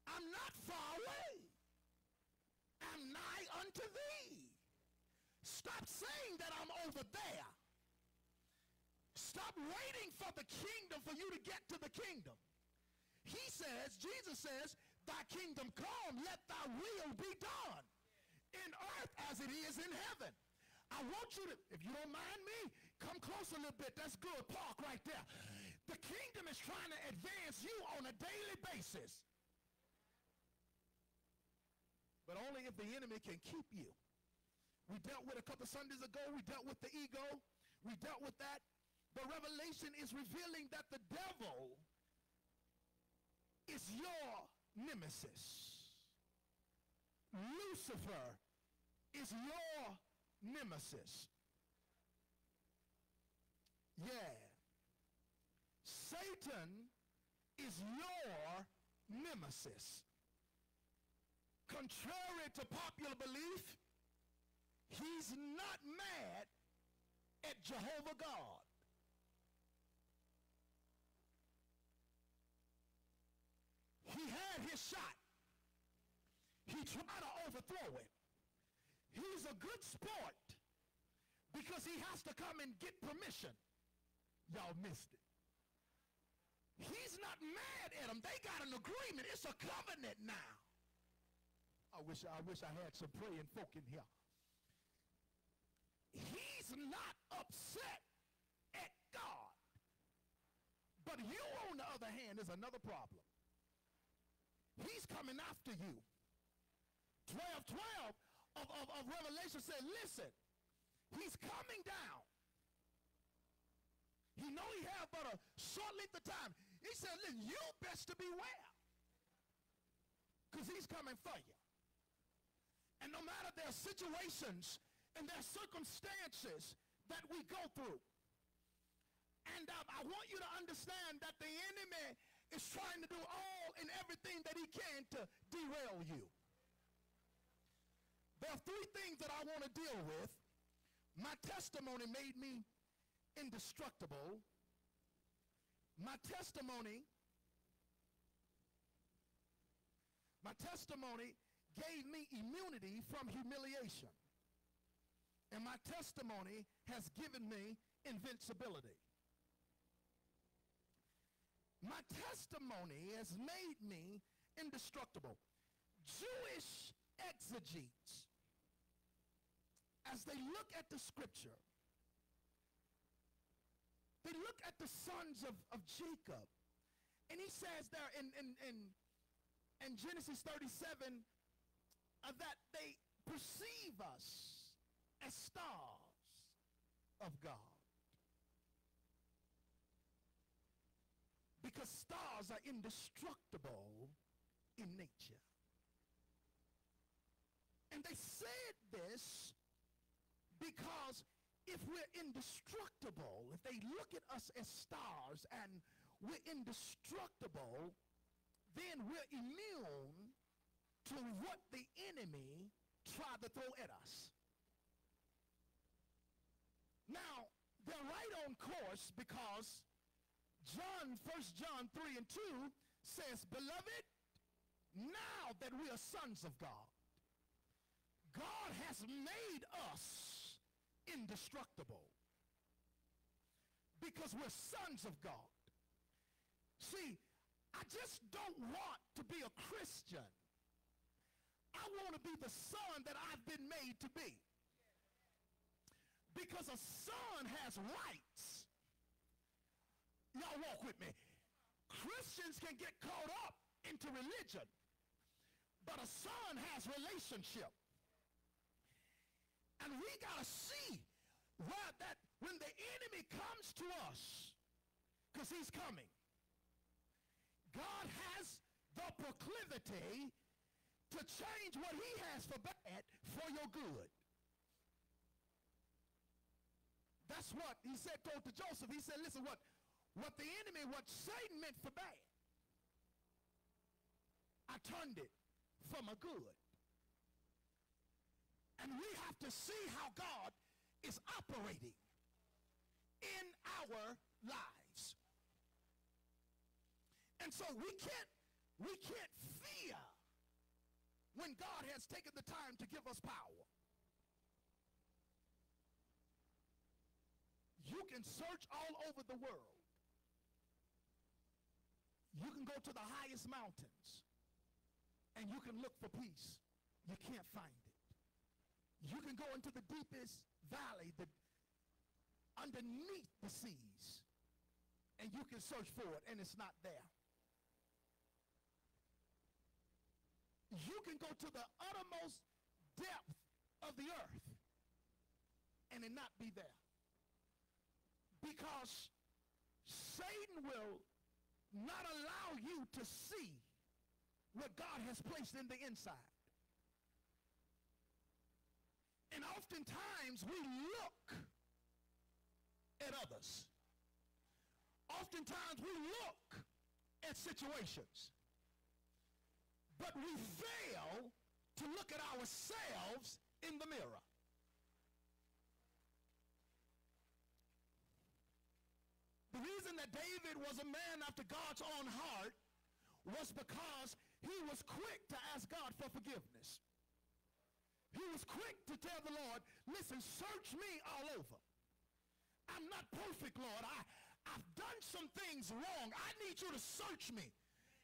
I'm not far away. I'm nigh unto thee. Stop saying that I'm over there. Stop waiting for the kingdom for you to get to the kingdom. He says, Jesus says, thy kingdom come, let thy will be done in earth as it is in heaven. I want you to, if you don't mind me, come close a little bit. That's good. Park right there. The kingdom is trying to advance you on a daily basis. But only if the enemy can keep you. We dealt with a couple Sundays ago, we dealt with the ego. We dealt with that. But Revelation is revealing that the devil is your nemesis. Lucifer is your nemesis. Yeah. Satan is your nemesis. Contrary to popular belief, he's not mad at Jehovah God. He had his shot. He tried to overthrow it. He's a good sport because he has to come and get permission. Y'all missed it. He's not mad at them. They got an agreement. It's a covenant now. I wish I wish I had some praying folk in here. He's not upset at God. But you, on the other hand, is another problem. He's coming after you. 12, 12 of, of, of Revelation said, listen, he's coming down. He know he have but a short length of time. He said, listen, you best to beware. Because he's coming for you. And no matter their situations and their circumstances that we go through. And um, I want you to understand that the enemy is trying to do all and everything that he can to derail you. There are three things that I want to deal with. My testimony made me indestructible. My testimony, my testimony gave me immunity from humiliation. And my testimony has given me invincibility. My testimony has made me indestructible. Jewish exegetes, as they look at the scripture, they look at the sons of, of Jacob. And he says there in, in, in, in Genesis 37 uh, Uh, that they perceive us as stars of God. Because stars are indestructible in nature. And they said this because if we're indestructible, if they look at us as stars and we're indestructible, then we're immune to what the enemy tried to throw at us. Now, they're right on course because John, 1 John 3 and 2 says, Beloved, now that we are sons of God, God has made us indestructible because we're sons of God. See, I just don't want to be a Christian. I want to be the son that I've been made to be. Because a son has rights. Y'all walk with me. Christians can get caught up into religion, but a son has relationship. And we got to see where that when the enemy comes to us, because he's coming, God has the proclivity to change what he has for bad for your good. That's what he said told to Joseph. He said, listen, what, what the enemy, what Satan meant for bad, I turned it for my good. And we have to see how God is operating in our lives. And so we can't we can't fear when God has taken the time to give us power. You can search all over the world. You can go to the highest mountains and you can look for peace. You can't find it. You can go into the deepest valley, the, underneath the seas, and you can search for it and it's not there. You can go to the uttermost depth of the earth and it not be there. Because Satan will not allow you to see what God has placed in the inside. And oftentimes we look at others. Oftentimes we look at situations. But we fail to look at ourselves in the mirror. The reason that David was a man after God's own heart was because he was quick to ask God for forgiveness. He was quick to tell the Lord, listen, search me all over. I'm not perfect, Lord. I, I've done some things wrong. I need you to search me.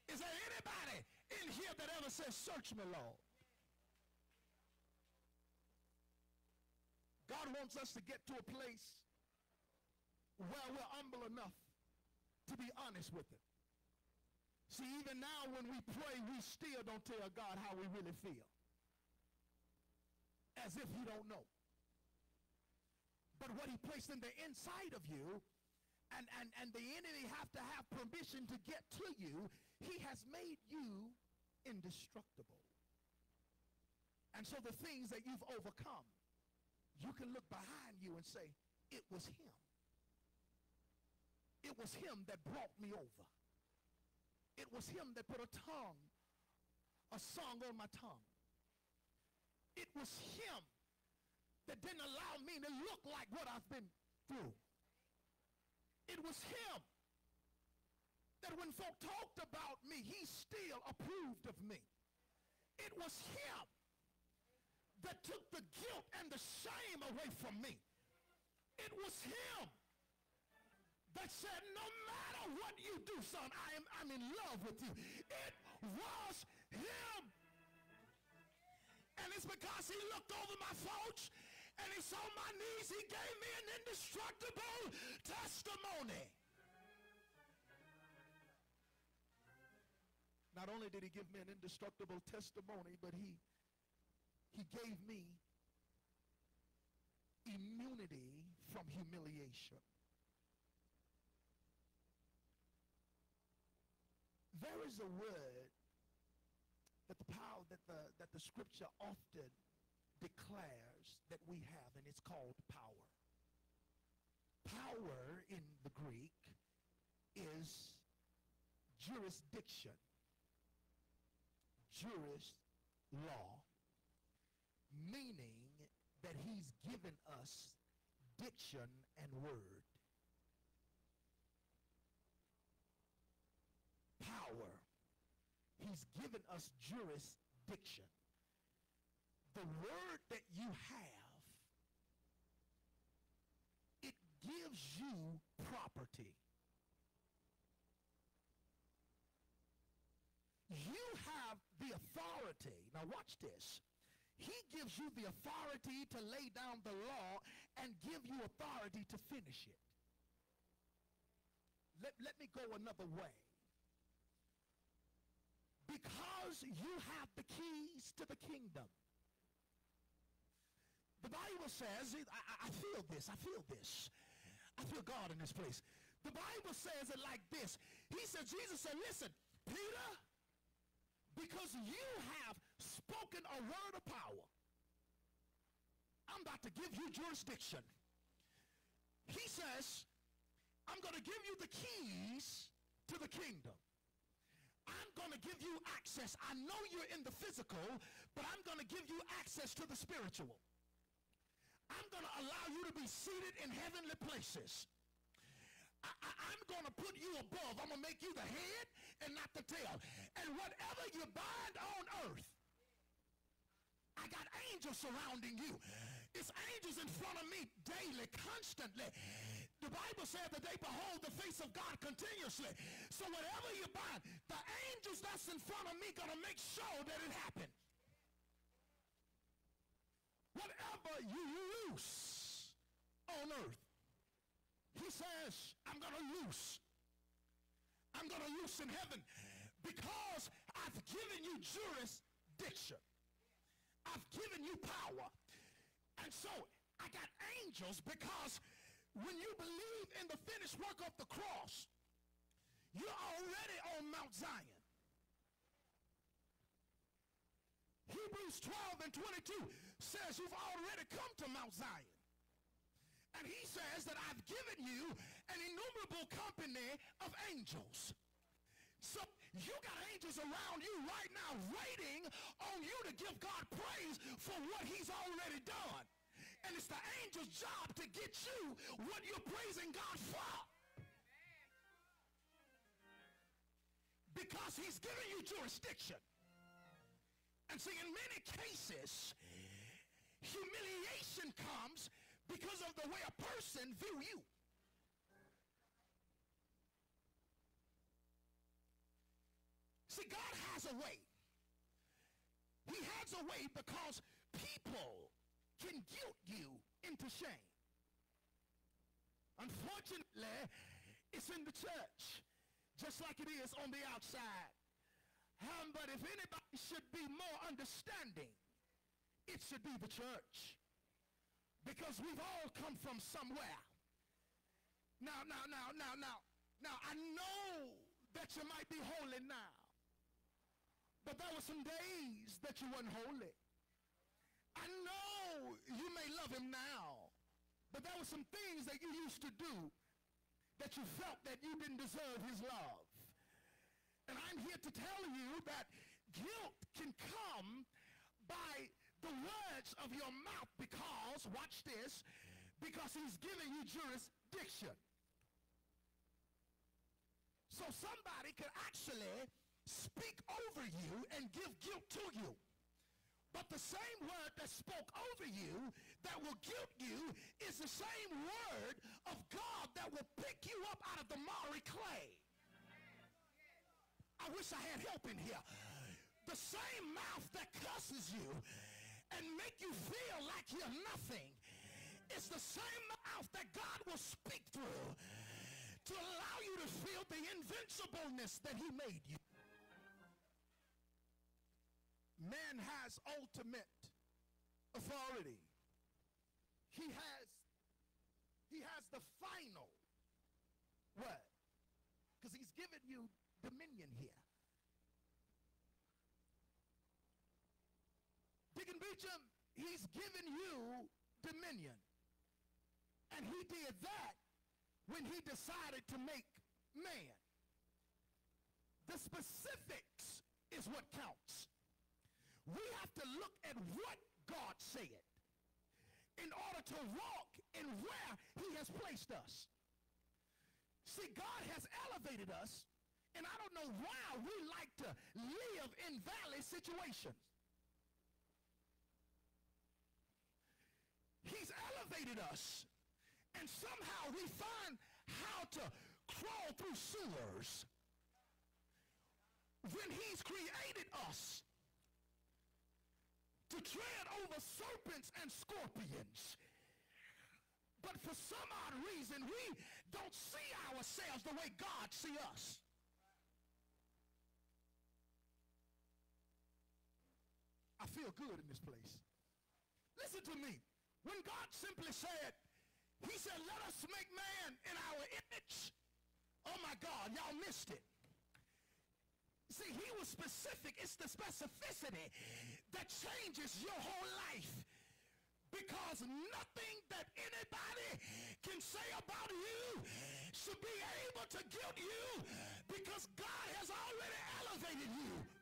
Is there anybody in here that ever says, search me, Lord? God wants us to get to a place where we're humble enough to be honest with him. See, even now when we pray, we still don't tell God how we really feel. As if he don't know. But what he placed in the inside of you, and, and, and the enemy have to have permission to get to you, he has made you indestructible. And so the things that you've overcome, you can look behind you and say, it was him. It was him that brought me over. It was him that put a tongue, a song on my tongue. It was him that didn't allow me to look like what I've been through. It was him that when folk talked about me, he still approved of me. It was him that took the guilt and the shame away from me. It was him that said, no matter what you do, son, I am I'm in love with you. It was him. And it's because he looked over my faults and he saw my knees. He gave me an indestructible testimony. Not only did he give me an indestructible testimony, but he he gave me immunity from humiliation. There is a word that the power that the that the scripture often declares that we have, and it's called power. Power in the Greek is jurisdiction, juris law, meaning that he's given us diction and word. Power. He's given us jurisdiction. The word that you have, it gives you property. You have the authority. Now watch this. He gives you the authority to lay down the law and give you authority to finish it. Let, let me go another way. Because you have the keys to the kingdom. The Bible says, I, I feel this, I feel this. I feel God in this place. The Bible says it like this. He said, Jesus said, listen, Peter, because you have spoken a word of power, I'm about to give you jurisdiction. He says, I'm going to give you the keys to the kingdom. I'm going to give you access. I know you're in the physical, but I'm going to give you access to the spiritual. I'm going to allow you to be seated in heavenly places. I, am going to put you above. I'm going to make you the head and not the tail. And whatever you bind on earth, I got angels surrounding you. It's angels in front of me daily, constantly. The Bible said that they behold the face of God continuously. So whatever you bind, the angels that's in front of me going to make sure that it happens. Whatever you loose on earth, he says, I'm going to loose. I'm going to loose in heaven because I've given you jurisdiction. I've given you power. And so I got angels because when you believe in the finished work of the cross, you're already on Mount Zion. Hebrews 12 and 22 says you've already come to Mount Zion. And he says that I've given you an innumerable company of angels. So you got angels around you right now waiting on you to give God praise for what he's already done. And it's the angel's job to get you what you're praising God for. Because he's giving you jurisdiction. And see, in many cases, humiliation comes because of the way a person view you. See, God has a way. He has a way because people can guilt you into shame. Unfortunately, it's in the church, just like it is on the outside. Um, but if anybody should be more understanding, it should be the church. Because we've all come from somewhere. Now, now, now, now, now, now, I know that you might be holy now. But there were some days that you weren't holy. I know you may love him now. But there were some things that you used to do that you felt that you didn't deserve his love. And I'm here to tell you that guilt can come by the words of your mouth because, watch this, because he's giving you jurisdiction. So somebody could actually speak over you and give guilt to you. But the same word that spoke over you that will guilt you is the same word of God that will pick you up out of the miry clay. I wish I had help in here. The same mouth that cusses you and make you feel like you're nothing. It's the same mouth that God will speak through to allow you to feel the invincibleness that he made you. Man has ultimate authority. He has he has the final word. Because he's given you dominion here. Deacon Beecham, he's given you dominion. And he did that when he decided to make man. The specifics is what counts. We have to look at what God said in order to walk in where he has placed us. See, God has elevated us, and I don't know why we like to live in valley situations. He's elevated us. And somehow we find how to crawl through sewers when he's created us to tread over serpents and scorpions. But for some odd reason, we don't see ourselves the way God see us. I feel good in this place. Listen to me. When God simply said, he said, let us make man in our image. Oh my God, y'all missed it. See, he was specific. It's the specificity that changes your whole life. Because nothing that anybody can say about you should be able to guilt you because God has already elevated you.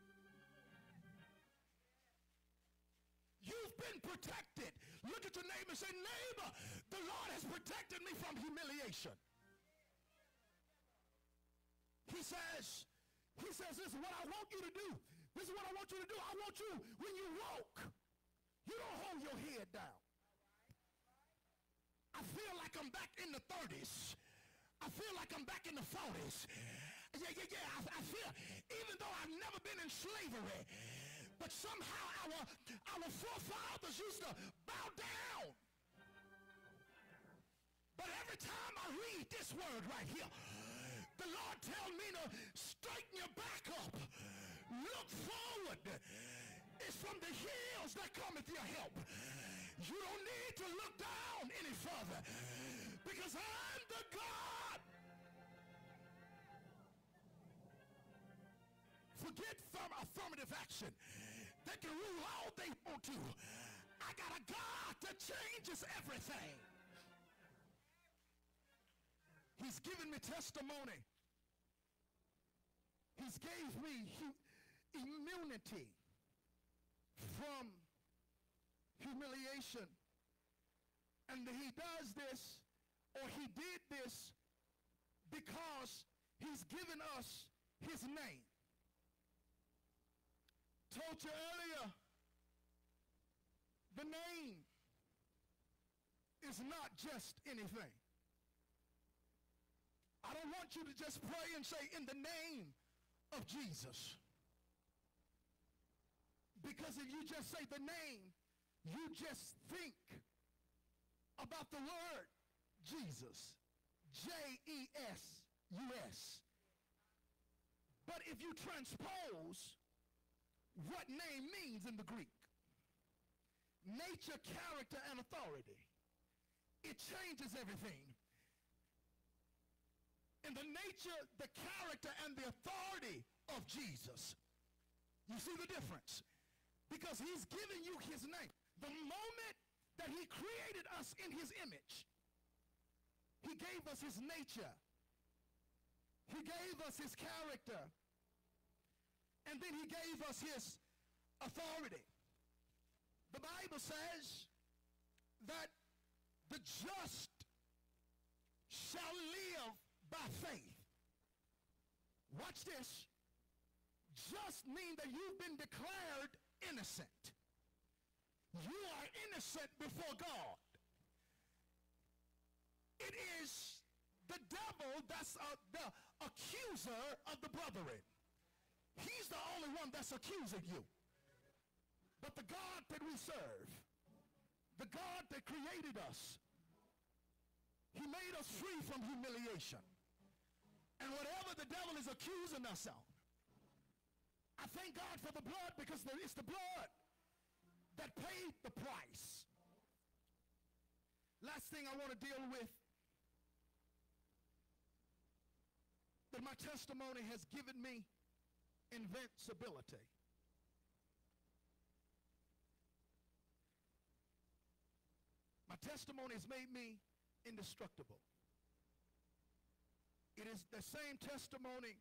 You've been protected. Look at your neighbor and say, neighbor, the Lord has protected me from humiliation. He says, he says, this is what I want you to do. This is what I want you to do. I want you, when you walk, you don't hold your head down. I feel like I'm back in the 30s. I feel like I'm back in the 40s. Yeah, yeah, yeah. I, I feel, even though I've never been in slavery, but somehow our, our forefathers used to bow down. But every time I read this word right here, the Lord tells me to straighten your back up. Look forward. It's from the hills that cometh your help. You don't need to look down any further because I'm the God. Forget affirmative action. They can rule all they want to. I got a God that changes everything. He's given me testimony. He's gave me immunity from humiliation. And he does this, or he did this, because he's given us his name. Told you earlier, the name is not just anything. I don't want you to just pray and say, in the name of Jesus. Because if you just say the name, you just think about the word Jesus. J-E-S-U-S. But if you transpose what name means in the Greek, nature, character, and authority, it changes everything. In the nature, the character, and the authority of Jesus, you see the difference? Because he's given you his name. The moment that he created us in his image, he gave us his nature. He gave us his character. And then he gave us his authority. The Bible says that the just shall live by faith. Watch this. Just mean that you've been declared innocent. You are innocent before God. It is the devil that's uh, the accuser of the brethren. He's the only one that's accusing you. But the God that we serve, the God that created us, he made us free from humiliation. And whatever the devil is accusing us of, I thank God for the blood because it's the blood that paid the price. Last thing I want to deal with that my testimony has given me invincibility. My testimony has made me indestructible. It is the same testimony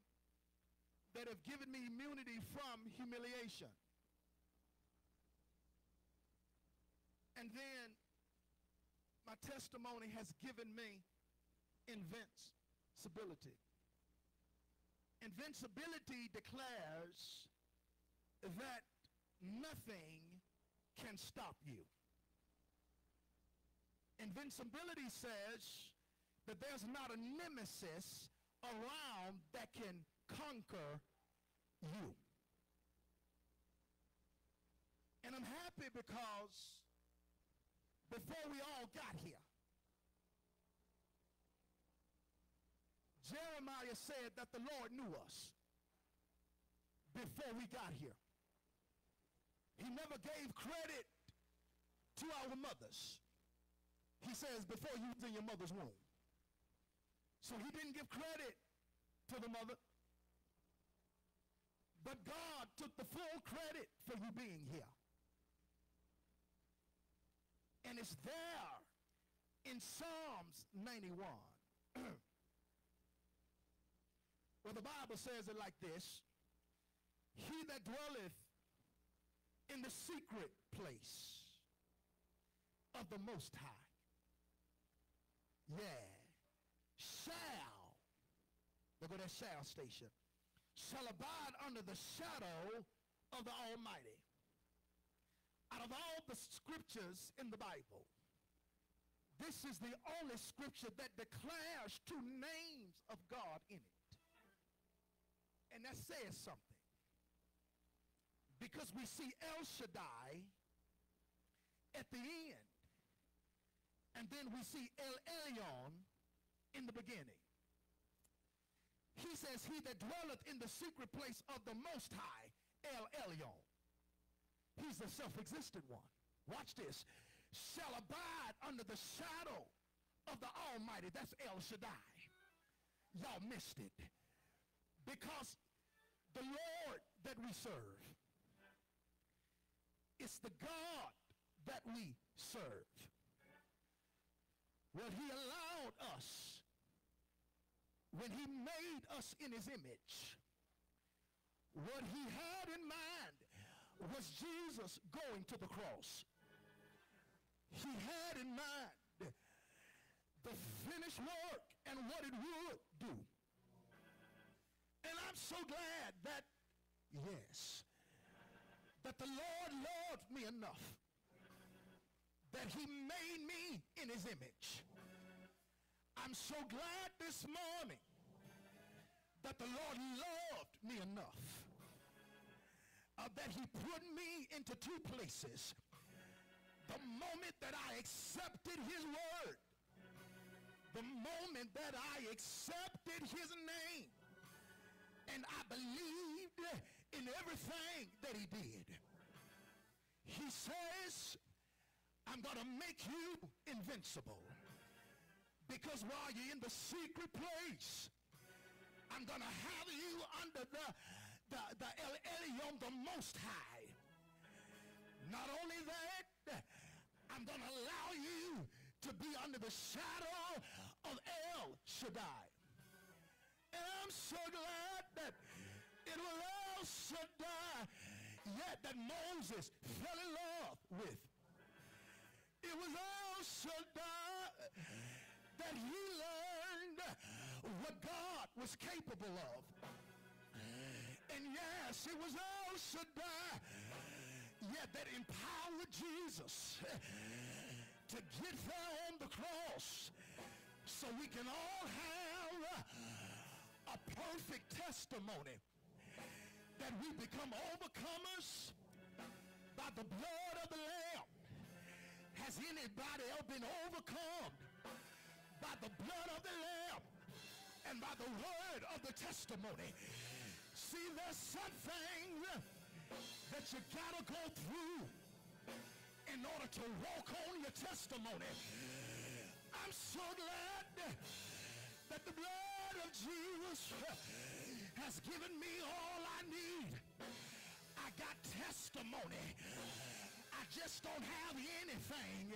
that have given me immunity from humiliation. And then my testimony has given me invincibility. Invincibility declares that nothing can stop you. Invincibility says that there's not a nemesis around that can conquer you. And I'm happy because before we all got here, Jeremiah said that the Lord knew us before we got here. He never gave credit to our mothers. He says before you was in your mother's womb. So he didn't give credit to the mother. But God took the full credit for you being here. And it's there in Psalms 91. well, the Bible says it like this. He that dwelleth in the secret place of the Most High. Yeah. Shall, look at that shall station, shall abide under the shadow of the Almighty. Out of all the scriptures in the Bible, this is the only scripture that declares two names of God in it. And that says something. Because we see El Shaddai at the end. And then we see El Elyon in the beginning. He says, he that dwelleth in the secret place of the Most High, El Elyon. He's the self-existent one. Watch this. Shall abide under the shadow of the Almighty. That's El Shaddai. Y'all missed it. Because the Lord that we serve it's the God that we serve. Well, he allowed us when he made us in his image. What he had in mind was Jesus going to the cross. He had in mind the finished work and what it would do. And I'm so glad that, yes, that the Lord loved me enough that he made me in his image. I'm so glad this morning that the Lord loved me enough uh, that he put me into two places. The moment that I accepted his word, the moment that I accepted his name, and I believed in everything that he did. He says, I'm going to make you invincible. Because while you're in the secret place, I'm going to have you under the, the, the El Elyon, the Most High. Not only that, I'm going to allow you to be under the shadow of El Shaddai. I'm so glad that it was El Shaddai yet that Moses fell in love with. It was El Shaddai that he learned what God was capable of. And yes, it was El Shaddai yet that empowered Jesus to get there on the cross so we can all have a perfect testimony that we become overcomers by the blood of the Lamb. Has anybody else been overcome by the blood of the Lamb and by the word of the testimony? See, there's something that you gotta go through in order to walk on your testimony. I'm so glad that the blood of Jesus has given me all I need. I got testimony. I just don't have anything,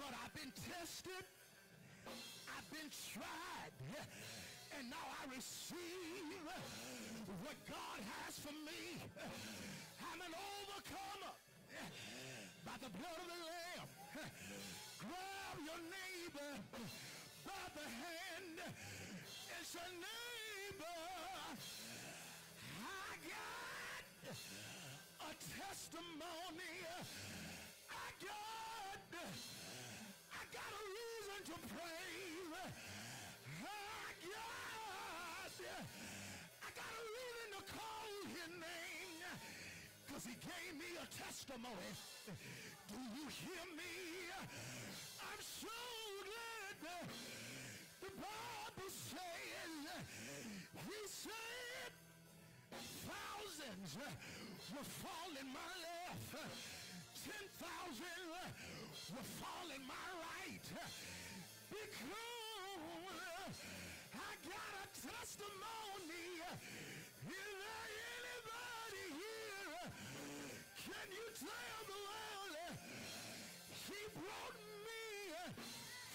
but I've been tested. I've been tried. And now I receive what God has for me. I'm an overcomer by the blood of the Lamb. Grab your neighbor by the hand and say, neighbor, I got a testimony. I got, I got a reason to praise. I got, I got a reason to call his name because he gave me a testimony. Do you hear me? I'm so glad the Bible says, he said, thousands will fall in my left, ten thousand will fall in my right, because I got a testimony. Is there anybody here? Can you tell the world He brought me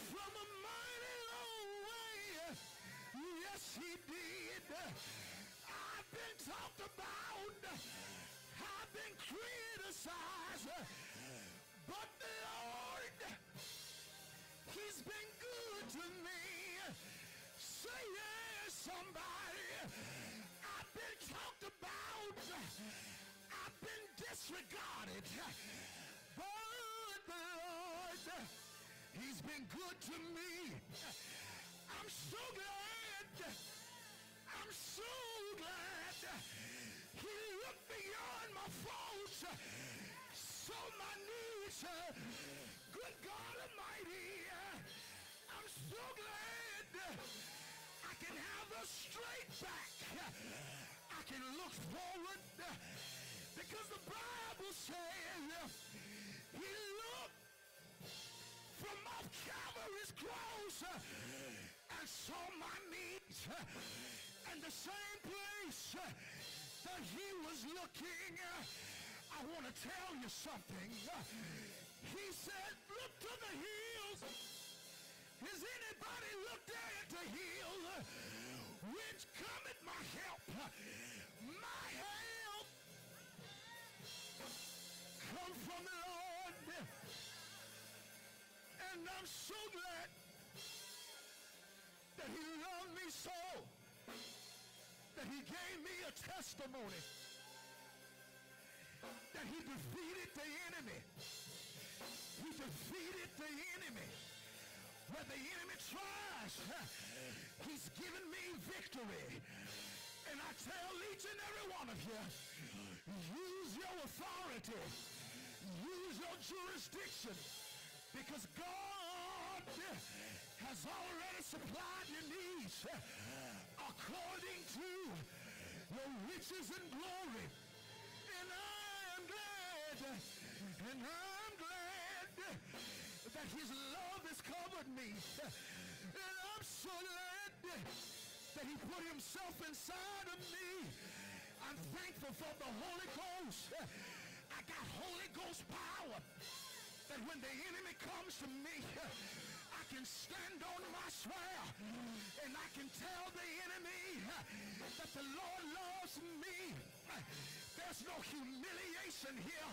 from a way. Yes, he did. I've been talked about. I've been criticized. But the Lord, he's been good to me. Say yes, somebody. I've been talked about. I've been disregarded. But the Lord, he's been good to me. I'm so glad. I'm so glad. He looked beyond my faults, saw my needs. Good God Almighty, I'm so glad I can have a straight back. I can look forward because the Bible says he looked from off Calvary's cross and saw my And the same place that he was looking, I want to tell you something. He said, look to the hills. Has anybody looked at the hill? Which cometh my help? My help come from the Lord. And I'm so glad that he loved me so that he gave me a testimony that he defeated the enemy. He defeated the enemy. Where the enemy tries, he's given me victory. And I tell each and every one of you, use your authority. Use your jurisdiction. Because God has already supplied your needs eh, according to your riches and glory. And I'm glad, and I'm glad that his love has covered me. And I'm so glad that he put himself inside of me. I'm thankful for the Holy Ghost. I got Holy Ghost power that when the enemy comes to me, I can stand on my swear and I can tell the enemy that the Lord loves me. There's no humiliation here,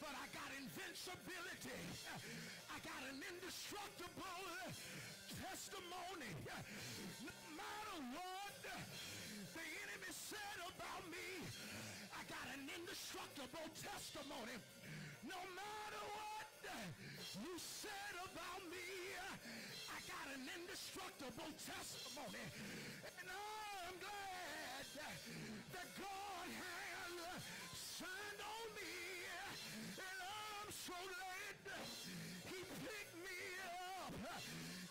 but I got invincibility. I got an indestructible testimony. No matter what the enemy said about me, I got an indestructible testimony. No matter you said about me, I got an indestructible testimony. And I'm glad that God has signed on me. And I'm so glad he picked me up.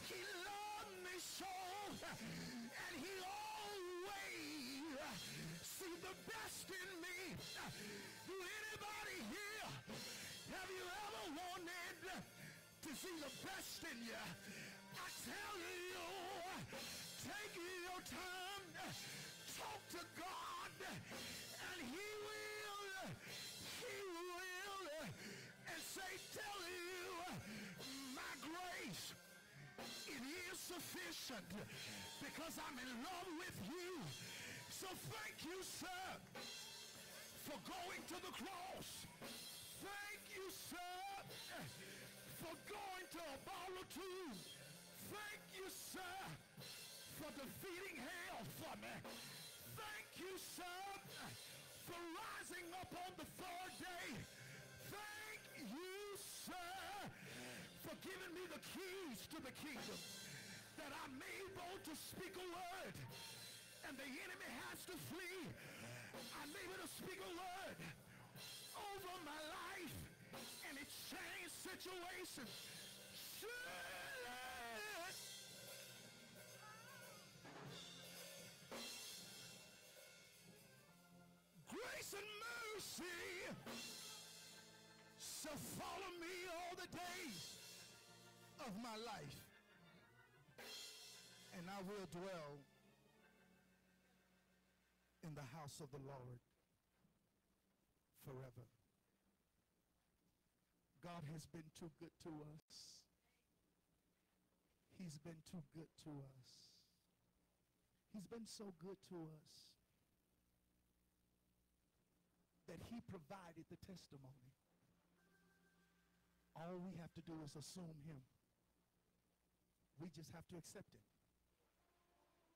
He loved me so. And he always see the best in me. Do anybody here have you ever wanted to see the best in you? I tell you, take your time, talk to God, and he will, he will, and say, tell you, my grace, it is sufficient because I'm in love with you. So thank you, sir, for going to the cross. Thank you, sir, for going to a of two. Thank you, sir, for defeating hell for me. Thank you, sir, for rising up on the third day. Thank you, sir, for giving me the keys to the kingdom that I'm able to speak a word and the enemy has to flee. I'm able to speak a word over my life Surely. Grace and mercy shall follow me all the days of my life. And I will dwell in the house of the Lord forever. God has been too good to us. He's been too good to us. He's been so good to us that he provided the testimony. All we have to do is assume him. We just have to accept it.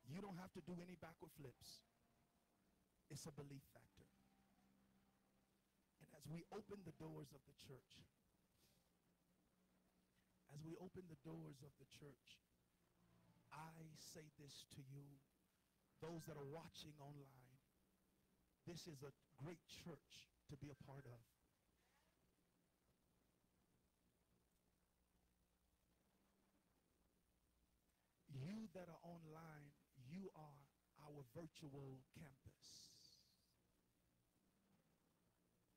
You don't have to do any backward flips. It's a belief factor. And as we open the doors of the church, as we open the doors of the church, I say this to you, those that are watching online, this is a great church to be a part of. You that are online, you are our virtual campus.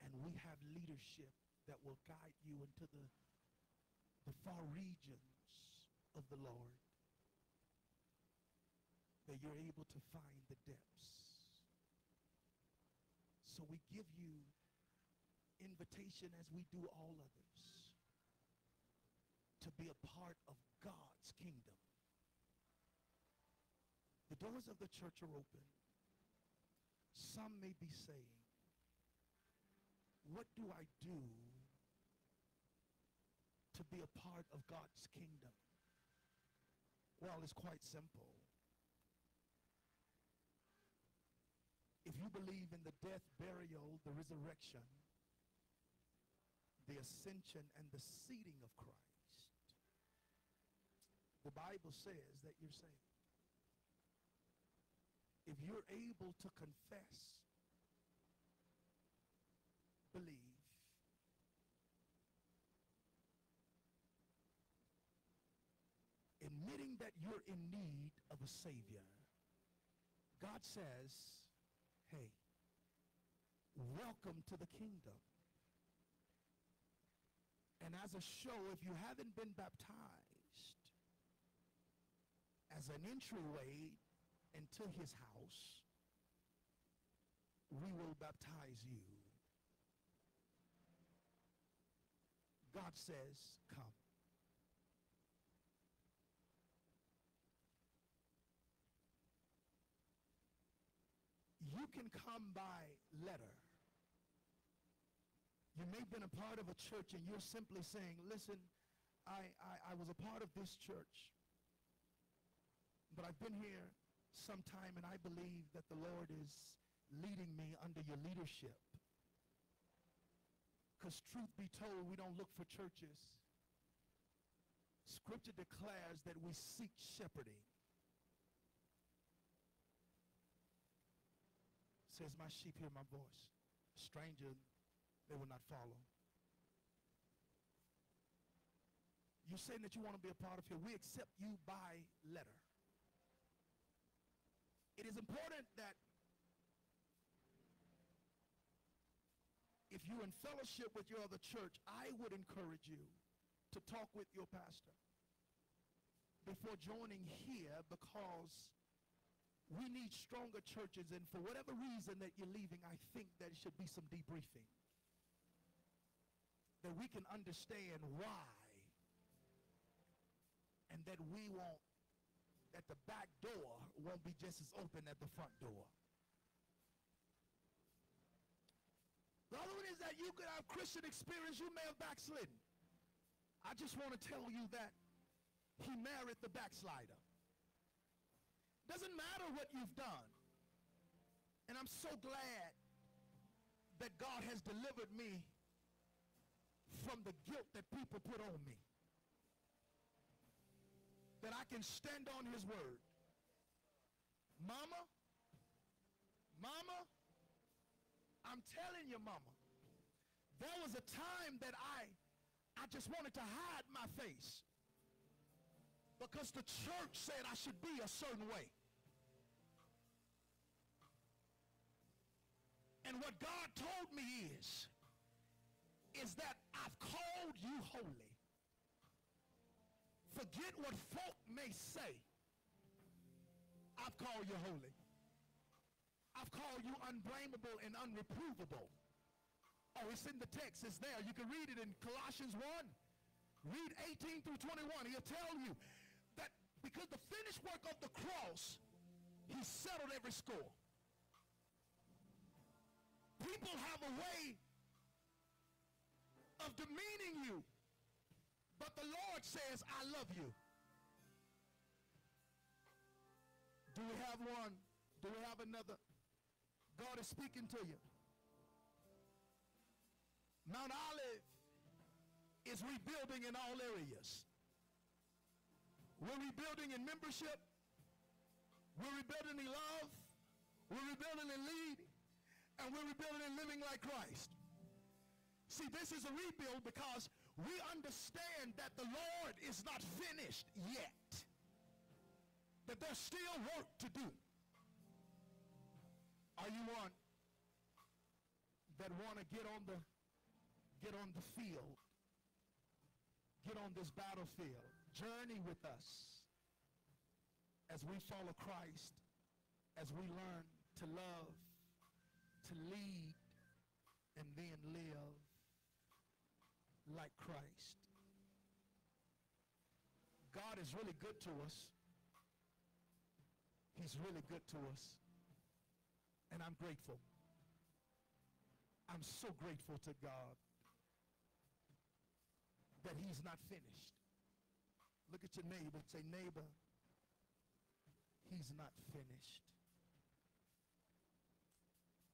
And we have leadership that will guide you into the, the far regions of the Lord. That you're able to find the depths. So we give you invitation as we do all others to be a part of God's kingdom. The doors of the church are open. Some may be saying, what do I do to be a part of God's kingdom? Well, it's quite simple. If you believe in the death, burial, the resurrection, the ascension, and the seating of Christ, the Bible says that you're saved. If you're able to confess, believe, admitting that you're in need of a Savior, God says, hey, welcome to the kingdom. And as a show, if you haven't been baptized, as an entryway into his house, we will baptize you. God says, come. You can come by letter. You may have been a part of a church and you're simply saying, listen, I, I, I was a part of this church, but I've been here some time and I believe that the Lord is leading me under your leadership. Because truth be told, we don't look for churches. Scripture declares that we seek shepherding. Says, my sheep hear my voice. Stranger, they will not follow. You're saying that you want to be a part of here. We accept you by letter. It is important that if you're in fellowship with your other church, I would encourage you to talk with your pastor before joining here because we need stronger churches and for whatever reason that you're leaving, I think there should be some debriefing. That we can understand why and that we won't, that the back door won't be just as open as the front door. The other one is that you could have Christian experience, you may have backslidden. I just want to tell you that he married the backslider. Doesn't matter what you've done. And I'm so glad that God has delivered me from the guilt that people put on me. That I can stand on his word. Mama, mama, I'm telling you, mama, there was a time that I, I just wanted to hide my face because the church said I should be a certain way. And what God told me is, is that I've called you holy. Forget what folk may say. I've called you holy. I've called you unblameable and unreprovable. Oh, it's in the text. It's there. You can read it in Colossians 1. Read 18 through 21. He'll tell you that because the finished work of the cross, he settled every score. People have a way of demeaning you, but the Lord says, I love you. Do we have one? Do we have another? God is speaking to you. Mount Olive is rebuilding in all areas. We're rebuilding in membership. We're rebuilding in love. We're rebuilding in lead. And we're rebuilding in living like Christ. See, this is a rebuild because we understand that the Lord is not finished yet. That there's still work to do. Are you one that want to get on the get on the field? Get on this battlefield. Journey with us as we follow Christ, as we learn to love, to lead, and then live like Christ. God is really good to us. He's really good to us. And I'm grateful. I'm so grateful to God that he's not finished. Look at your neighbor. Say, neighbor, he's not finished.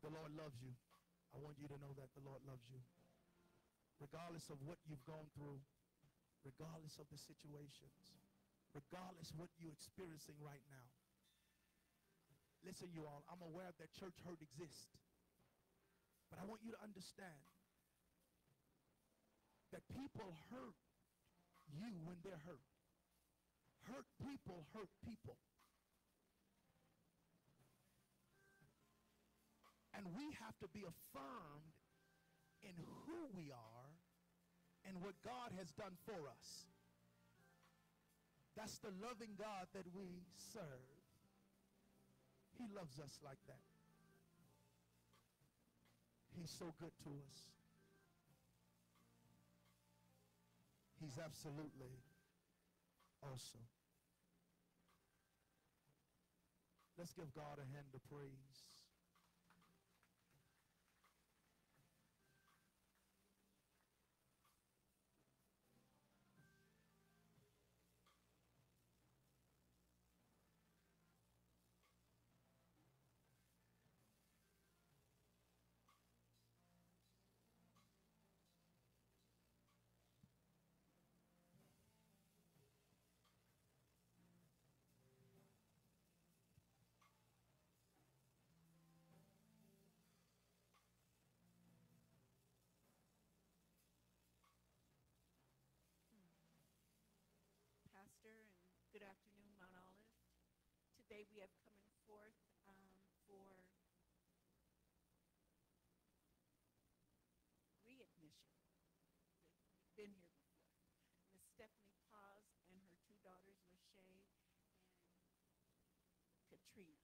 The Lord loves you. I want you to know that the Lord loves you. Regardless of what you've gone through, regardless of the situations, regardless of what you're experiencing right now. Listen, you all, I'm aware that church hurt exists. But I want you to understand that people hurt you when they're hurt. Hurt people hurt people. And we have to be affirmed in who we are and what God has done for us. That's the loving God that we serve. He loves us like that. He's so good to us. He's absolutely awesome. Let's give God a hand of praise. We have coming forth um, for readmission. We've been here before. Miss Stephanie Paz and her two daughters, Lachey and Katrina.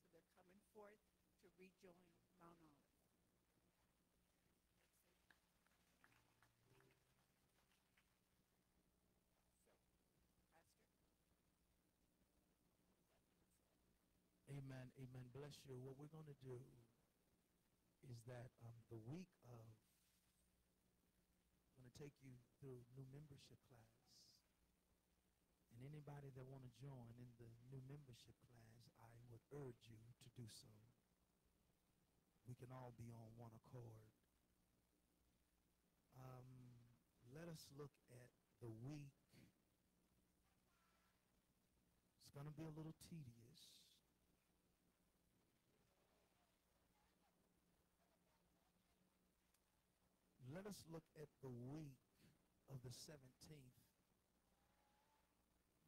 So they're coming forth to rejoin Mount Olive. Amen. Amen. Bless you. What we're going to do is that um, the week of, I'm going to take you through new membership class. And anybody that want to join in the new membership class, I would urge you to do so. We can all be on one accord. Um, let us look at the week. It's going to be a little tedious. Let us look at the week of the 17th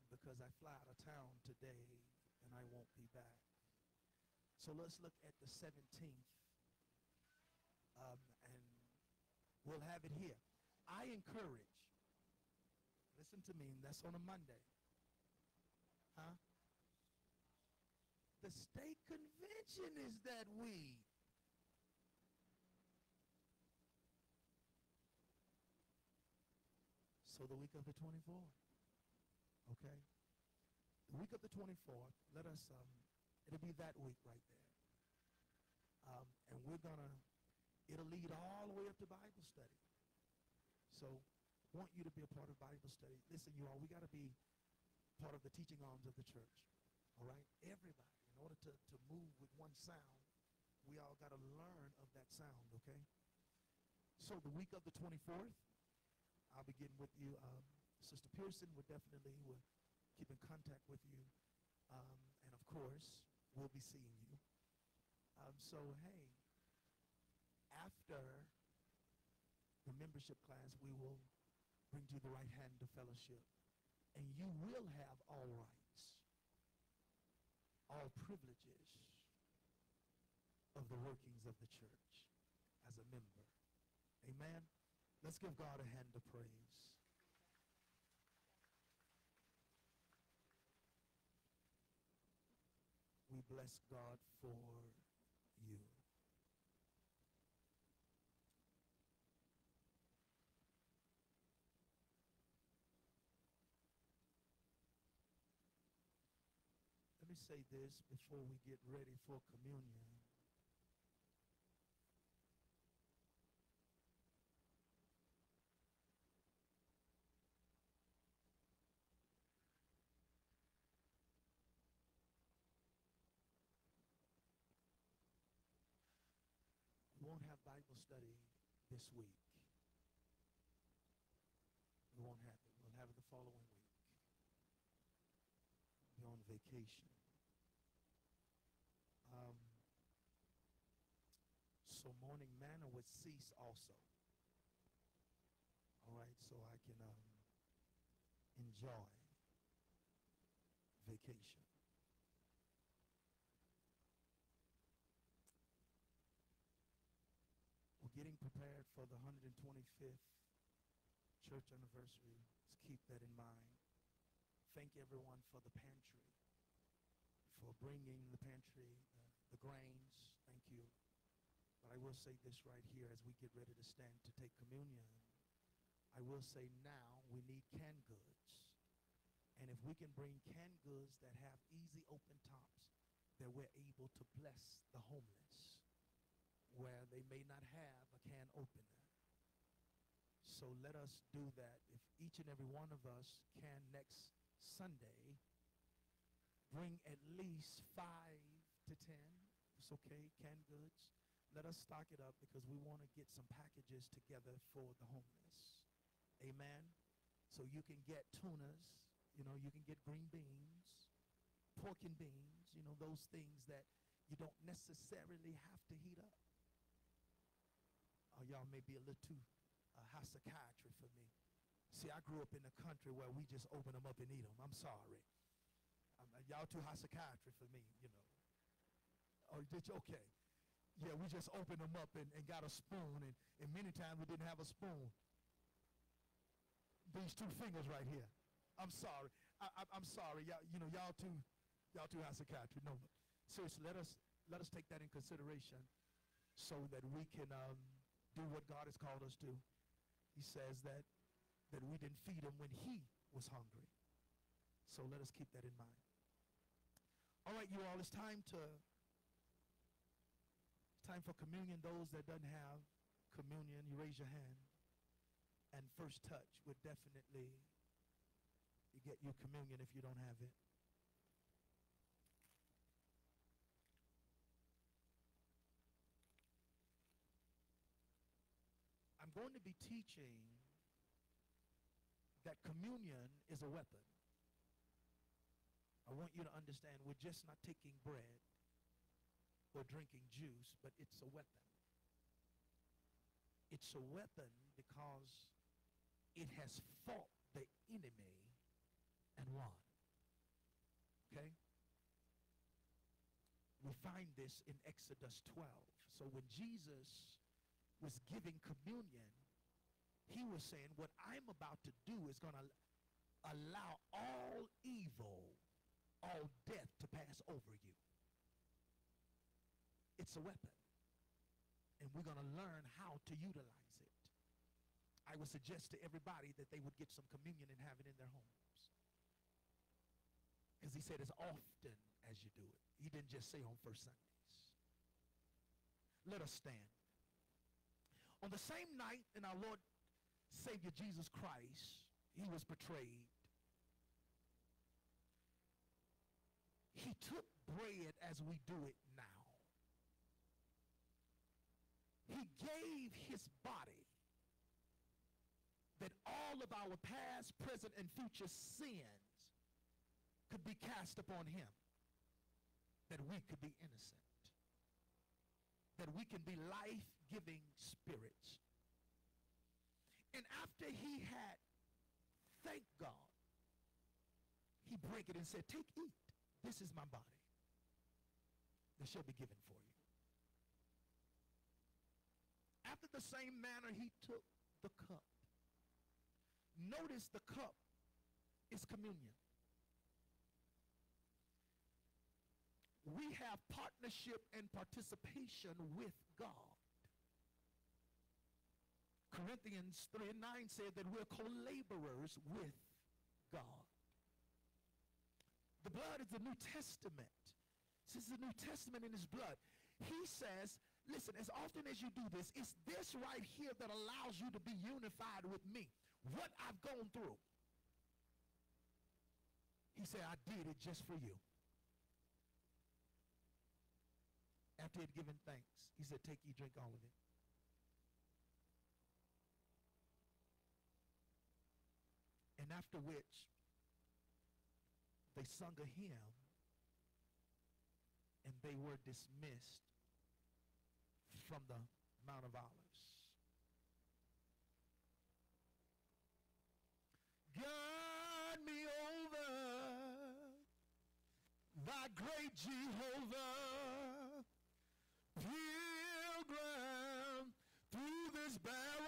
because I fly out of town today and I won't be back. So let's look at the 17th um, and we'll have it here. I encourage, listen to me, that's on a Monday. Huh? The state convention is that week. So the week of the 24th. Okay? The week of the 24th, let us, um, it'll be that week right there. Um, and we're going to, it'll lead all the way up to Bible study. So, want you to be a part of Bible study. Listen, you all, we got to be part of the teaching arms of the church. All right? Everybody, in order to, to move with one sound, we all got to learn of that sound, okay? So the week of the 24th, I'll begin with you. Um, Sister Pearson will definitely will keep in contact with you. Um, and of course, we'll be seeing you. Um, so, hey, after the membership class, we will bring you the right hand of fellowship. And you will have all rights, all privileges of the workings of the church as a member. Amen. Let's give God a hand of praise. We bless God for you. Let me say this before we get ready for communion. We won't have Bible study this week. We won't have it. We'll have it the following week. We'll be on vacation. Um, so morning manna would cease also. All right, so I can um, enjoy vacation. We're getting prepared for the 125th church anniversary. Let's keep that in mind. Thank everyone for the pantry, for bringing the pantry, uh, the grains. Thank you. But I will say this right here as we get ready to stand to take communion. I will say now we need canned goods. And if we can bring canned goods that have easy open tops, that we're able to bless the homeless where they may not have can opener. So let us do that. If each and every one of us can next Sunday bring at least five to ten, it's okay, canned goods. Let us stock it up because we want to get some packages together for the homeless. Amen. So you can get tunas, you know, you can get green beans, pork and beans, you know, those things that you don't necessarily have to heat up. Oh, y'all may be a little too uh, high psychiatry for me. See, I grew up in a country where we just open them up and eat them. I'm sorry. Um, uh, y'all too high psychiatry for me, you know. Oh, did you? Okay. Yeah, we just opened them up and, and got a spoon, and, and many times we didn't have a spoon. These two fingers right here. I'm sorry. I, I'm sorry. Y'all, you know, y'all too, y'all too high psychiatry. No, seriously, let us let us take that in consideration, so that we can um, do what God has called us to. He says that that we didn't feed him when he was hungry. So let us keep that in mind. All right, you all, it's time to it's time for communion. Those that doesn't have communion, you raise your hand. And first touch would definitely you get your communion if you don't have it. Going to be teaching that communion is a weapon. I want you to understand we're just not taking bread or drinking juice, but it's a weapon. It's a weapon because it has fought the enemy and won. Okay? We find this in Exodus 12. So when Jesus was giving communion, he was saying, What I'm about to do is going to allow all evil, all death to pass over you. It's a weapon. And we're going to learn how to utilize it. I would suggest to everybody that they would get some communion and have it in their homes. Because he said as often as you do it. He didn't just say on first Sundays. Let us stand. On the same night in our Lord Savior Jesus Christ, he was betrayed. He took bread as we do it now. He gave his body that all of our past, present, and future sins could be cast upon him, that we could be innocent, that we can be life-giving spirits. And after he had thanked God, he broke it and said, take, eat. This is my body that shall be given for you. After the same manner, he took the cup. Notice the cup is communion. We have partnership and participation with God. Corinthians 3 and 9 said that we're co-laborers with God. The blood is the New Testament. This is the New Testament in his blood. He says, listen, as often as you do this, it's this right here that allows you to be unified with me. What I've gone through. He said, I did it just for you. After he had given thanks, he said, take ye, drink all of it. And after which, they sung a hymn and they were dismissed from the Mount of Olives. Guide me over thy great Jehovah, pilgrim through this barren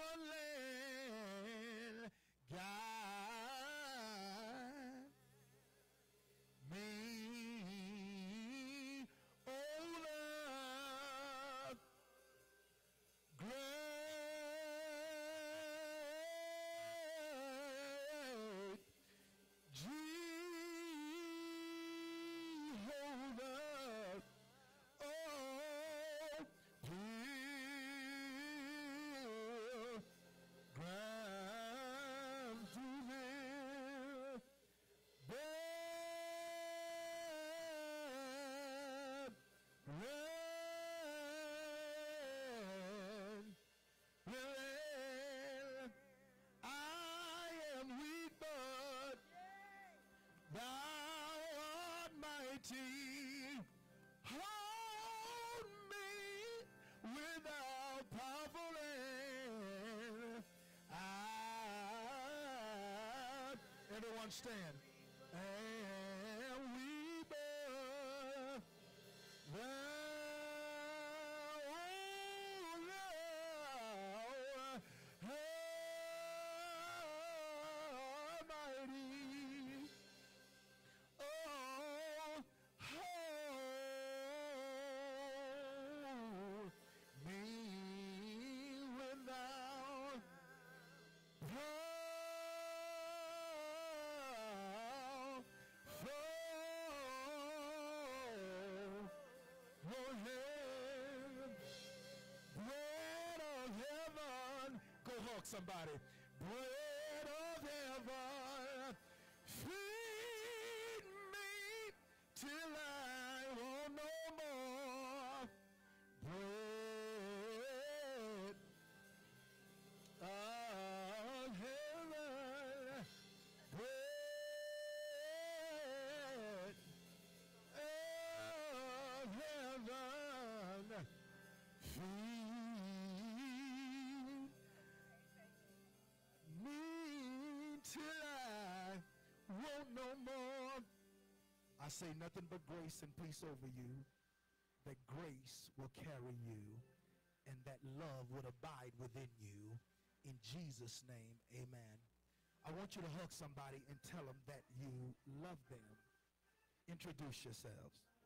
everyone stand. And somebody. Bread I say nothing but grace and peace over you, that grace will carry you, and that love would abide within you. In Jesus' name, amen. I want you to hug somebody and tell them that you love them. Introduce yourselves.